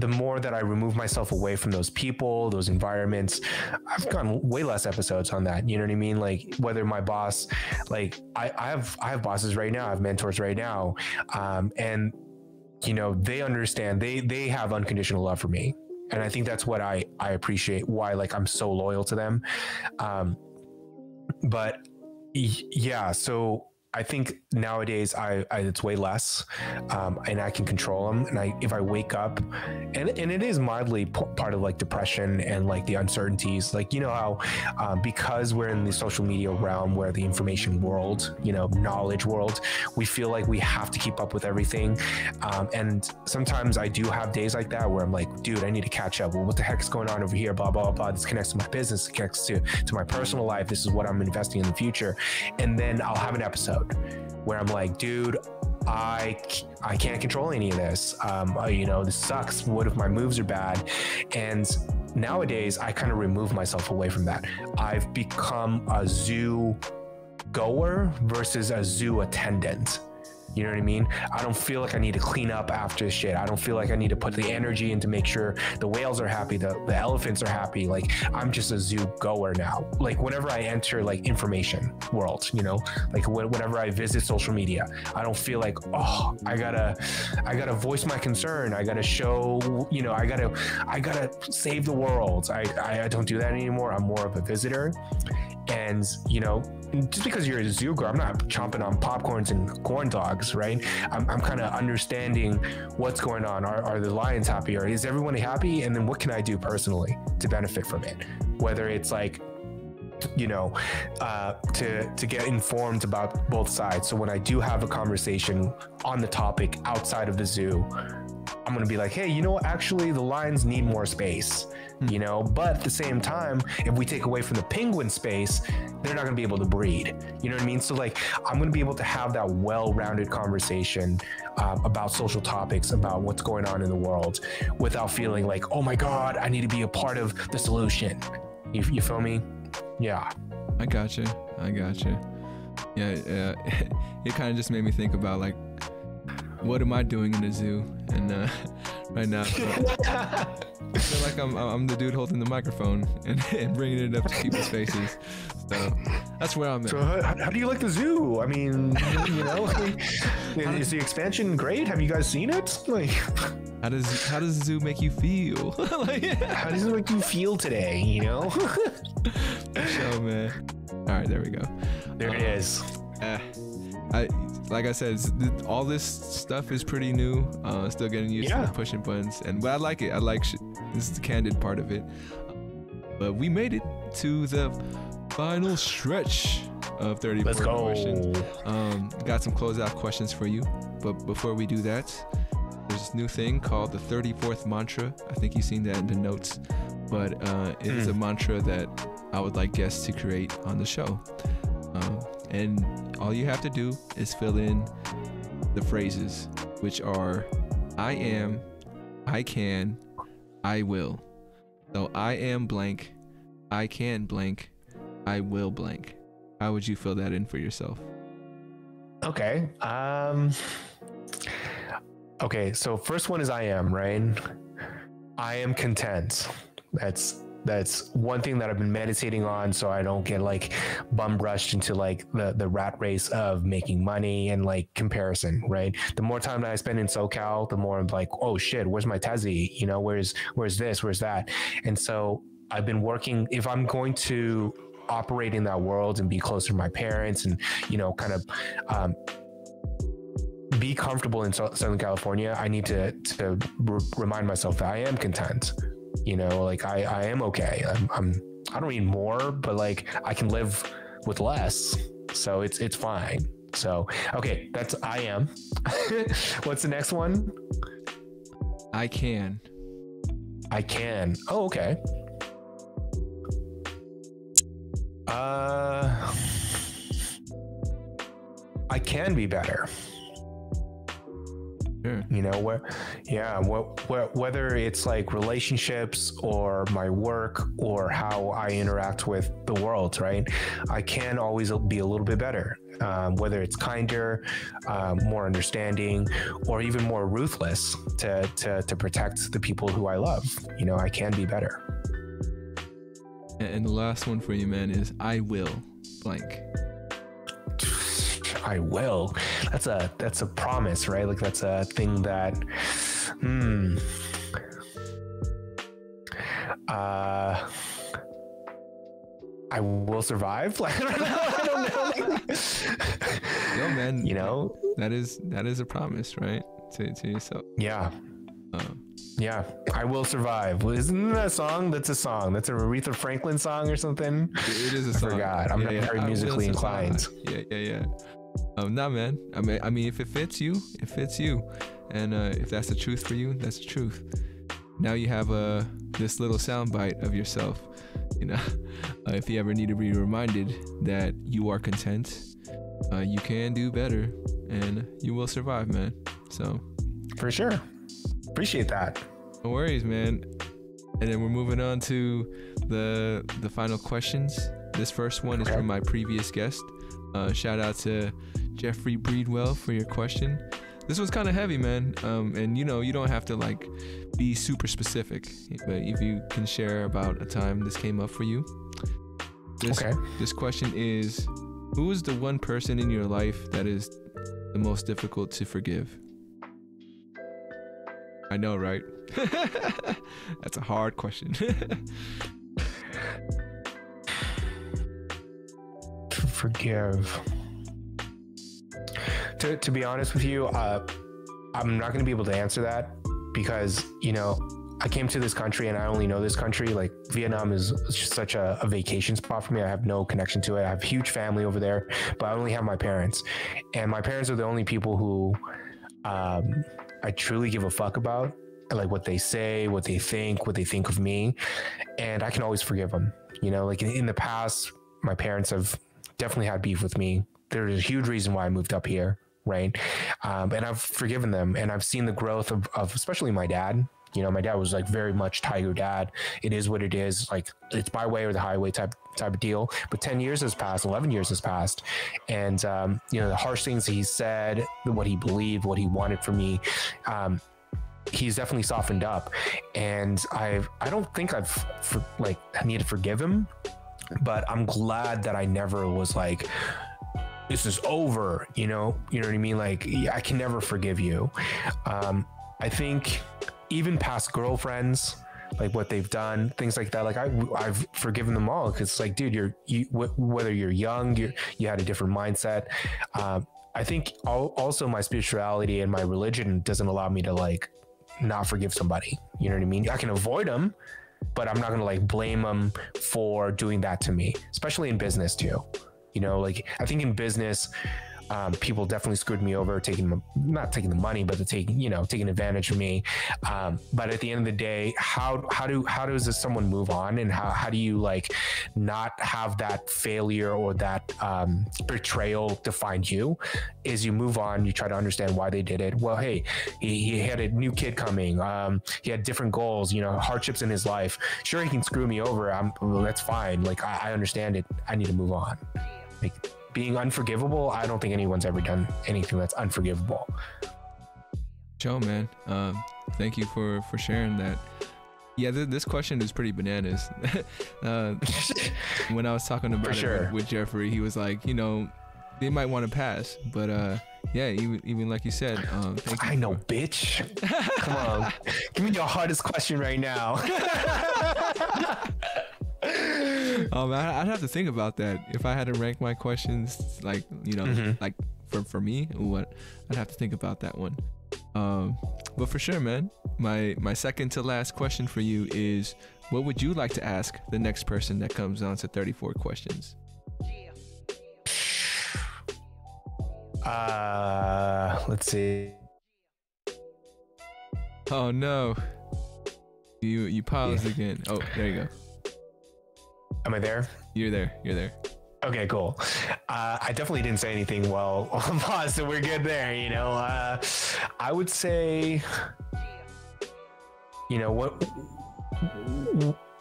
the more that I remove myself away from those people, those environments, I've gone way less episodes on that. You know what I mean? Like whether my boss, like I, I have I have bosses right now, I have mentors right now, um, and you know they understand they they have unconditional love for me, and I think that's what I I appreciate. Why like I'm so loyal to them, um, but yeah, so I think nowadays I, I, it's way less, um, and I can control them. And I if I wake up, and and it is mildly part of like depression and like the uncertainties. Like you know how um, because we're in the social media realm, where the information world, you know, knowledge world, we feel like we have to keep up with everything. Um, and sometimes I do have days like that where I'm like, dude, I need to catch up. Well, what the heck is going on over here? Blah blah blah. This connects to my business. It connects to to my personal life. This is what I'm investing in the future. And then I'll have an episode where I'm like, dude, I I can't control any of this. Um, you know, this sucks. What if my moves are bad? And nowadays, I kind of remove myself away from that. I've become a zoo goer versus a zoo attendant. You know what I mean? I don't feel like I need to clean up after shit. I don't feel like I need to put the energy in to make sure the whales are happy, the, the elephants are happy. Like I'm just a zoo goer now. Like whenever I enter like information world, you know, like whenever I visit social media, I don't feel like, oh, I gotta, I gotta voice my concern. I gotta show, you know, I gotta, I gotta save the world. I, I, I don't do that anymore. I'm more of a visitor. And, you know, just because you're a zoo goer, I'm not chomping on popcorns and corn dogs, right? I'm, I'm kind of understanding what's going on. Are, are the lions happy? Or is everyone happy? And then what can I do personally to benefit from it? Whether it's like you know, uh, to to get informed about both sides. So when I do have a conversation on the topic outside of the zoo, I'm gonna be like, hey, you know, actually, the lions need more space you know? But at the same time if we take away from the penguin space they're not going to be able to breed. You know what i mean? So like i'm going to be able to have that well-rounded conversation um, about social topics about what's going on in the world without feeling like oh my god i need to be a part of the solution. You, you feel me? Yeah. I got you i got you yeah uh, it kind of just made me think about like what am i doing in the zoo and uh, right now I feel like I'm I'm the dude holding the microphone and, and bringing it up to people's faces. So that's where I'm at. So how, how do you like the zoo? I mean, you know, is the expansion great? Have you guys seen it? Like, how does how does the zoo make you feel? like, how does it make you feel today? You know? Show man. All right, there we go. There um, it is. Uh, I like I said, all this stuff is pretty new. Uh, still getting used yeah. to pushing buttons, and but I like it. I like sh- this is the candid part of it. But we made it to the final stretch of 34 Let's go. questions. Um, got some closeout questions for you, but before we do that, there's this new thing called the 34th mantra. I think you've seen that in the notes, but uh, it mm. is a hmm. mantra that I would like guests to create on the show. Um, and all you have to do is fill in the phrases, which are I am, I can, I will. So I am blank, I can blank, I will blank. How would you fill that in for yourself? Okay. Um Okay, so first one is I am, right? I am content. That's that's one thing that I've been meditating on so I don't get like bum rushed into like the, the rat race of making money and like comparison, right? The more time that I spend in SoCal, the more I'm like, oh shit, where's my Tezzy? You know, where's where's this, where's that? And so I've been working if I'm going to operate in that world and be closer to my parents and, you know, kind of um, be comfortable in Southern California, I need to to remind myself that I am content, you know like i i am okay. I'm, I'm i don't need more but like i can live with less. So it's it's fine. So okay that's i am. What's the next one? I can. I can. Oh okay. Uh I can be better. Sure. You know where, yeah, what, what, whether it's like relationships or my work or how I interact with the world, right? I can always be a little bit better. Um, whether it's kinder, um, more understanding, or even more ruthless to, to to protect the people who I love. You know, I can be better. And the last one for you, man, is I will blank. I will. That's a that's a promise, right? Like that's a thing that hmm. Uh I will survive. Like I don't know. I don't know. Yo, man. you know? that is that is a promise, right? To to yourself. Yeah. Uh, Yeah. I will survive. Well, Isn't that a song? That's a song. That's a Aretha Franklin song or something. it is a I song. forgot. I'm not very musically inclined. Yeah, yeah, yeah. Um, nah, man. I mean, I mean, if it fits you, it fits you, and uh, if that's the truth for you, that's the truth. Now you have uh, this little soundbite of yourself. You know, uh, if you ever need to be reminded that you are content, uh, you can do better, and you will survive, man. So For sure. Appreciate that. no worries, man. And then we're moving on to the the final questions. This first one is from my previous guest. Uh, shout out to Jeffrey Breedwell for your question. This was kind of heavy, man. Um, and you know, you don't have to like be super specific, but if you can share about a time this came up for you. This, Okay. This question is Who is the one person in your life that is the most difficult to forgive? I know, right? That's a hard question. forgive. To, to be honest with you, uh, I'm not going to be able to answer that because, you know, I came to this country and I only know this country. Like Vietnam is such a, a vacation spot for me. I have no connection to it. I have huge family over there, but I only have my parents. And my parents are the only people who um, I truly give a fuck about. Like what they say, what they think, what they think of me. And I can always forgive them. You know, like in, in the past, my parents have definitely had beef with me. There's a huge reason why I moved up here, right? Um, and I've forgiven them, and I've seen the growth of, of especially my dad. You know, my dad was like very much Tiger Dad. It is what it is. Like it's my way or the highway type type of deal. But ten years has passed, eleven years has passed, and um, you know the harsh things he said, what he believed, what he wanted from me. Um, he's definitely softened up, and I I don't think I've for, like I need to forgive him but I'm glad that I never was like, this is over, you know, you know what I mean? Like, I can never forgive you. Um, I think even past girlfriends, like what they've done, things like that. Like I, I've forgiven them all because like, dude, you're you, wh- whether you're young, you you had a different mindset. Um, I think al- also my spirituality and my religion doesn't allow me to like not forgive somebody. You know what I mean? I can avoid them, but I'm not gonna like blame them for doing that to me, especially in business too. You know, like I think in business, um, people definitely screwed me over, taking not taking the money, but the taking you know taking advantage of me. Um, but at the end of the day, how how do how does this someone move on, and how how do you like not have that failure or that um, betrayal define you? Is you move on, you try to understand why they did it. Well, hey, he, he had a new kid coming. Um, he had different goals, you know, hardships in his life. Sure, he can screw me over. I'm well, that's fine. Like I, I understand it. I need to move on. Like being unforgivable, I don't think anyone's ever done anything that's unforgivable. Joe, man. Um, thank you for for sharing that. Yeah, th- this question is pretty bananas. uh, when I was talking about sure. with, with Jeffrey, he was like, you know, they might want to pass, but uh, yeah, even even like you said, um, thank you I know, for- bitch. Come on, give me your hardest question right now. Oh man, I'd have to think about that. If I had to rank my questions, like you know, Mhm. like for for me, what I'd have to think about that one. Um, but for sure, man. My my second to last question for you is, what would you like to ask the next person that comes on to 34 questions? Uh, let's see. Oh no, you you paused again. Oh, there you go. Am I there? You're there. You're there. Okay, cool. Uh, I definitely didn't say anything while on pause, so we're good there. You know, uh, I would say, you know, what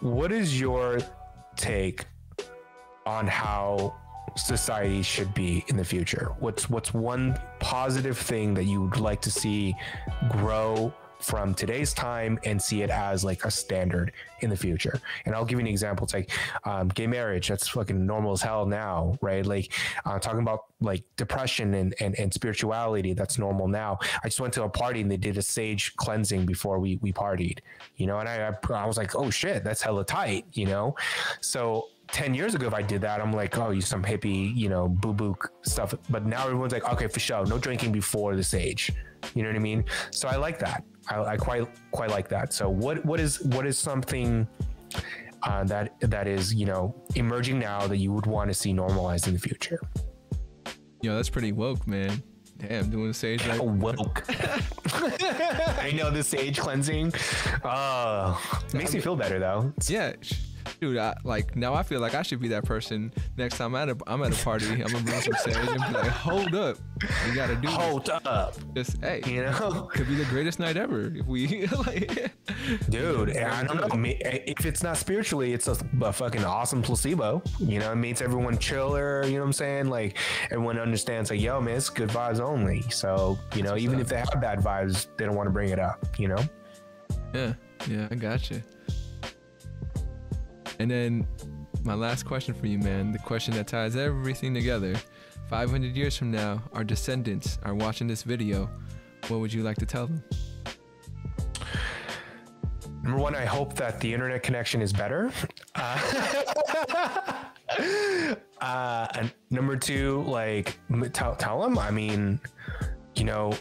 what is your take on how society should be in the future? What's what's one positive thing that you would like to see grow from today's time and see it as like a standard in the future. And I'll give you an example. It's like um, gay marriage. That's fucking normal as hell now, right? Like uh, talking about like depression and, and, and spirituality. That's normal now. I just went to a party and they did a sage cleansing before we, we partied, you know, and I, I was like, oh shit, that's hella tight, you know? So 10 years ago, if I did that, I'm like, oh, you some hippie, you know, boo boo stuff. But now everyone's like, okay, for sure, no drinking before the sage. You know what I mean? So I like that. I, I quite quite like that. So what what is what is something uh, that that is you know emerging now that you would want to see normalized in the future? Yo, that's pretty woke, man. Damn, doing sage like woke. I know the sage cleansing. Uh, makes me feel better though. Yeah, dude, I, like now I feel like I should be that person next time I'm at a, I'm at a party. I'm gonna bring some sage and be like, hold up, we gotta do hold this. up. Just hey, you know, could be the greatest night ever if we like. Dude, I don't know. Eh, if it's not spiritually, it's a, a fucking awesome placebo. You know, it makes everyone chiller. You know what I'm saying? Like everyone understands, like, yo, man, it's good vibes only. So you know, even if they have bad vibes, they don't want to bring it up. You know? Yeah, yeah, I got you. And then my last question for you, man, the question that ties everything together. 500 years from now, our descendants are watching this video. What would you like to tell them? Number one, I hope that the internet connection is better. Uh, uh, and number two, like tell, tell them. I mean, you know,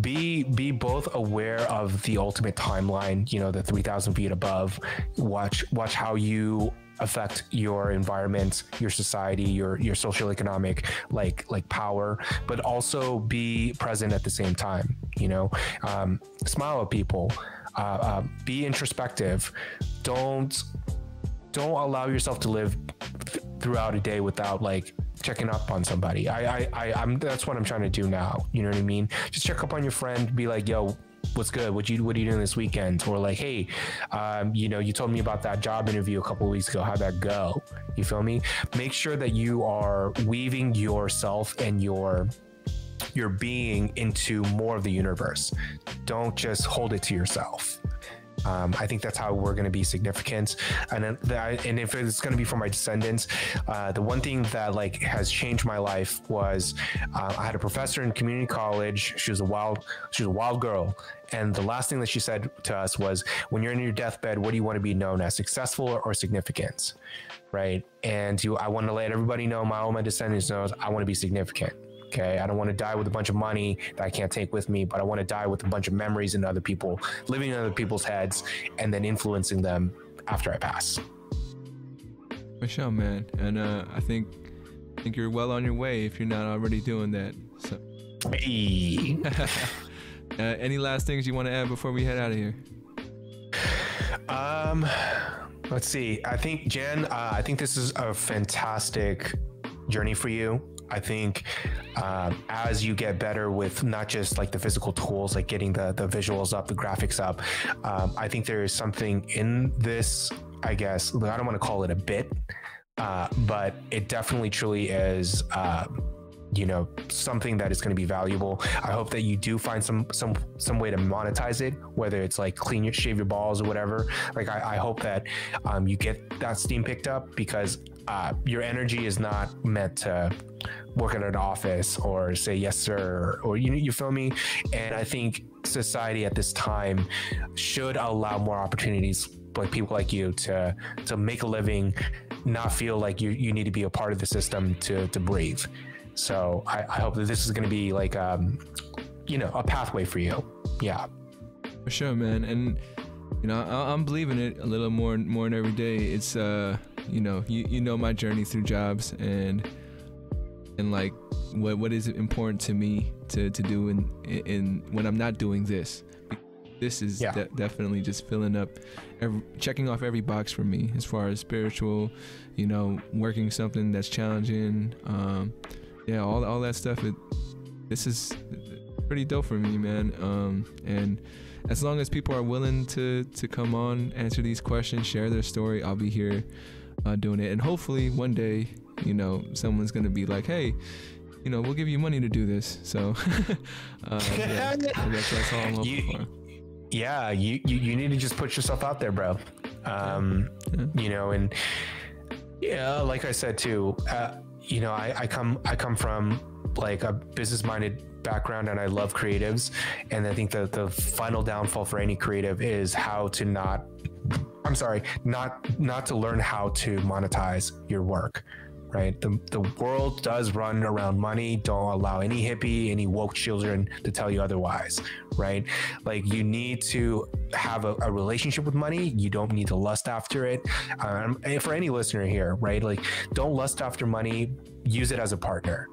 be be both aware of the ultimate timeline you know the 3000 feet above. Watch watch how you affect your environment your society your your social economic like like power but also be present at the same time you know? Um, smile at people uh, uh, be introspective. Don't don't allow yourself to live throughout a day without like checking up on somebody. I, I, I, am that's what I'm trying to do now. You know what I mean? Just check up on your friend. Be like, yo, what's good? What you, what are you doing this weekend? Or like, hey, um, you know, you told me about that job interview a couple weeks ago. How'd that go? You feel me? Make sure that you are weaving yourself and your your being into more of the universe. Don't just hold it to yourself. Um, I think that's how we're going to be significant. And that, and if it's going to be for my descendants, uh, the one thing that like has changed my life was uh, I had a professor in community college. She was a wild, she was a wild girl. And the last thing that she said to us was, when you're in your deathbed, what do you want to be known as, successful or, or significant? Right. And you, I want to let everybody know, my all my descendants knows I want to be significant. Okay. I don't want to die with a bunch of money that I can't take with me, but I want to die with a bunch of memories in other people, living in other people's heads, and then influencing them after I pass. For sure, man. And uh, I think I think you're well on your way if you're not already doing that. So. Hey. uh, any last things you want to add before we head out of here? Um, let's see. I think Jen. Uh, I think this is a fantastic journey for you. I think um, as you get better with not just like the physical tools, like getting the the visuals up, the graphics up, um, I think there is something in this. I guess I don't want to call it a bit, uh, but it definitely truly is. Uh, you know something that is going to be valuable. I hope that you do find some some some way to monetize it whether it's like clean your shave your balls or whatever. Like i, I hope that um, you get that steam picked up because uh, your energy is not meant to work at an office or say yes sir or you you feel me? And i think society at this time should allow more opportunities like people like you to to make a living not feel like you you need to be a part of the system to to breathe so i, I hope that this is going to be like um you know a pathway for you yeah for sure man and you know I, i'm believing it a little more and more and every day it's uh you know you, you know my journey through jobs and and like what what is important to me to to do in in when I'm not doing this this is Yeah. de- definitely just filling up, every, checking off every box for me as far as spiritual, you know, working something that's challenging. Um, yeah, all all that stuff. It, this is pretty dope for me, man. Um, and as long as people are willing to to come on, answer these questions, share their story, I'll be here uh, doing it. And hopefully one day, you know, someone's gonna be like, hey. You know, we'll give you money to do this. So, uh, yeah, that's, that's all I'm hoping You- for. yeah you, you you need to just put yourself out there bro um Yeah. you know and yeah like i said too uh, you know I, I come i come from like a business minded background and i love creatives. And i think that the final downfall for any creative is how to not i'm sorry not not to learn how to monetize your work right? The, the world does run around money. Don't allow any hippie any woke children to tell you otherwise right? Like you need to have a, a relationship with money. You don't need to lust after it. Um, and for any listener here right? Like don't lust after money. Use it as a partner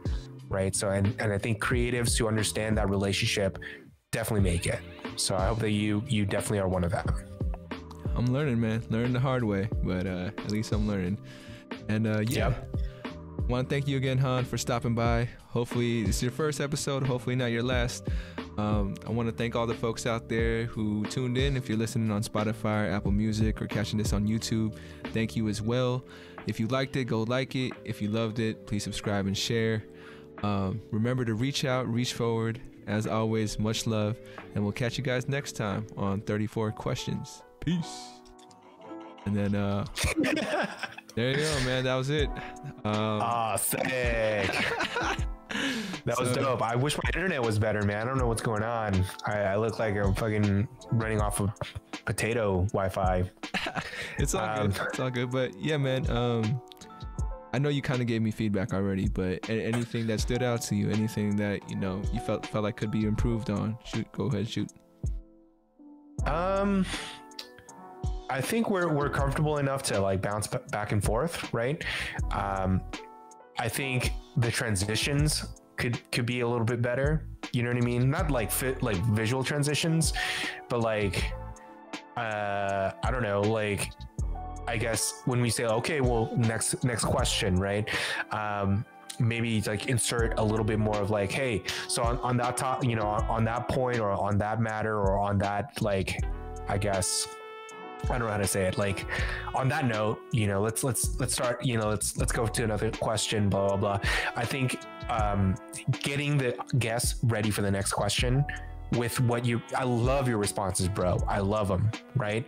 right? So and, and i think creatives who understand that relationship definitely make it. So i hope that you you definitely are one of them. I'm learning, man. Learning the hard way, but uh, at least I'm learning. And uh, yeah, Yep. Want to thank you again, Han, for stopping by. Hopefully, this is your first episode. Hopefully, not your last. Um, I want to thank all the folks out there who tuned in. If you're listening on Spotify, Apple Music, or catching this on YouTube, thank you as well. If you liked it, go like it. If you loved it, please subscribe and share. Um, remember to reach out, reach forward. As always, much love, and we'll catch you guys next time on 34 Questions. Peace. And then, uh, there you go, man. That was it. Um, Ah, sick. That was dope. I wish my internet was better, man. I don't know what's going on. I, I look like I'm fucking running off of potato Wi-Fi. it's all um, good. It's all good. But yeah, man. Um, I know you kind of gave me feedback already, but anything that stood out to you, anything that you know you felt felt like could be improved on, shoot, go ahead, shoot. Um, I think we're we're comfortable enough to like bounce back and forth, right? Um, I think the transitions could could be a little bit better. You know what I mean? Not like fit like visual transitions, but like uh, I don't know, like I guess when we say okay, well next next question, right? Um, maybe like insert a little bit more of like hey so on, on that top you know on, on that point or on that matter or on that like i guess i don't know how to say it. Like on that note you know let's let's let's start you know let's let's go to another question blah blah blah. I think um getting the guests ready for the next question with what you i love your responses bro. I love them right?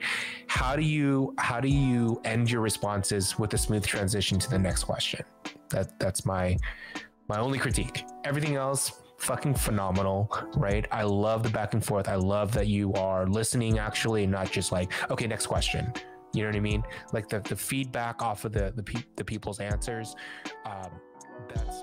How do you how do you end your responses with a smooth transition to the next question? That that's my my only critique. Everything else fucking phenomenal right? I love the back and forth. I love that you are listening actually not just like okay next question. You know what i mean? Like the, the feedback off of the the, pe- the people's answers um that's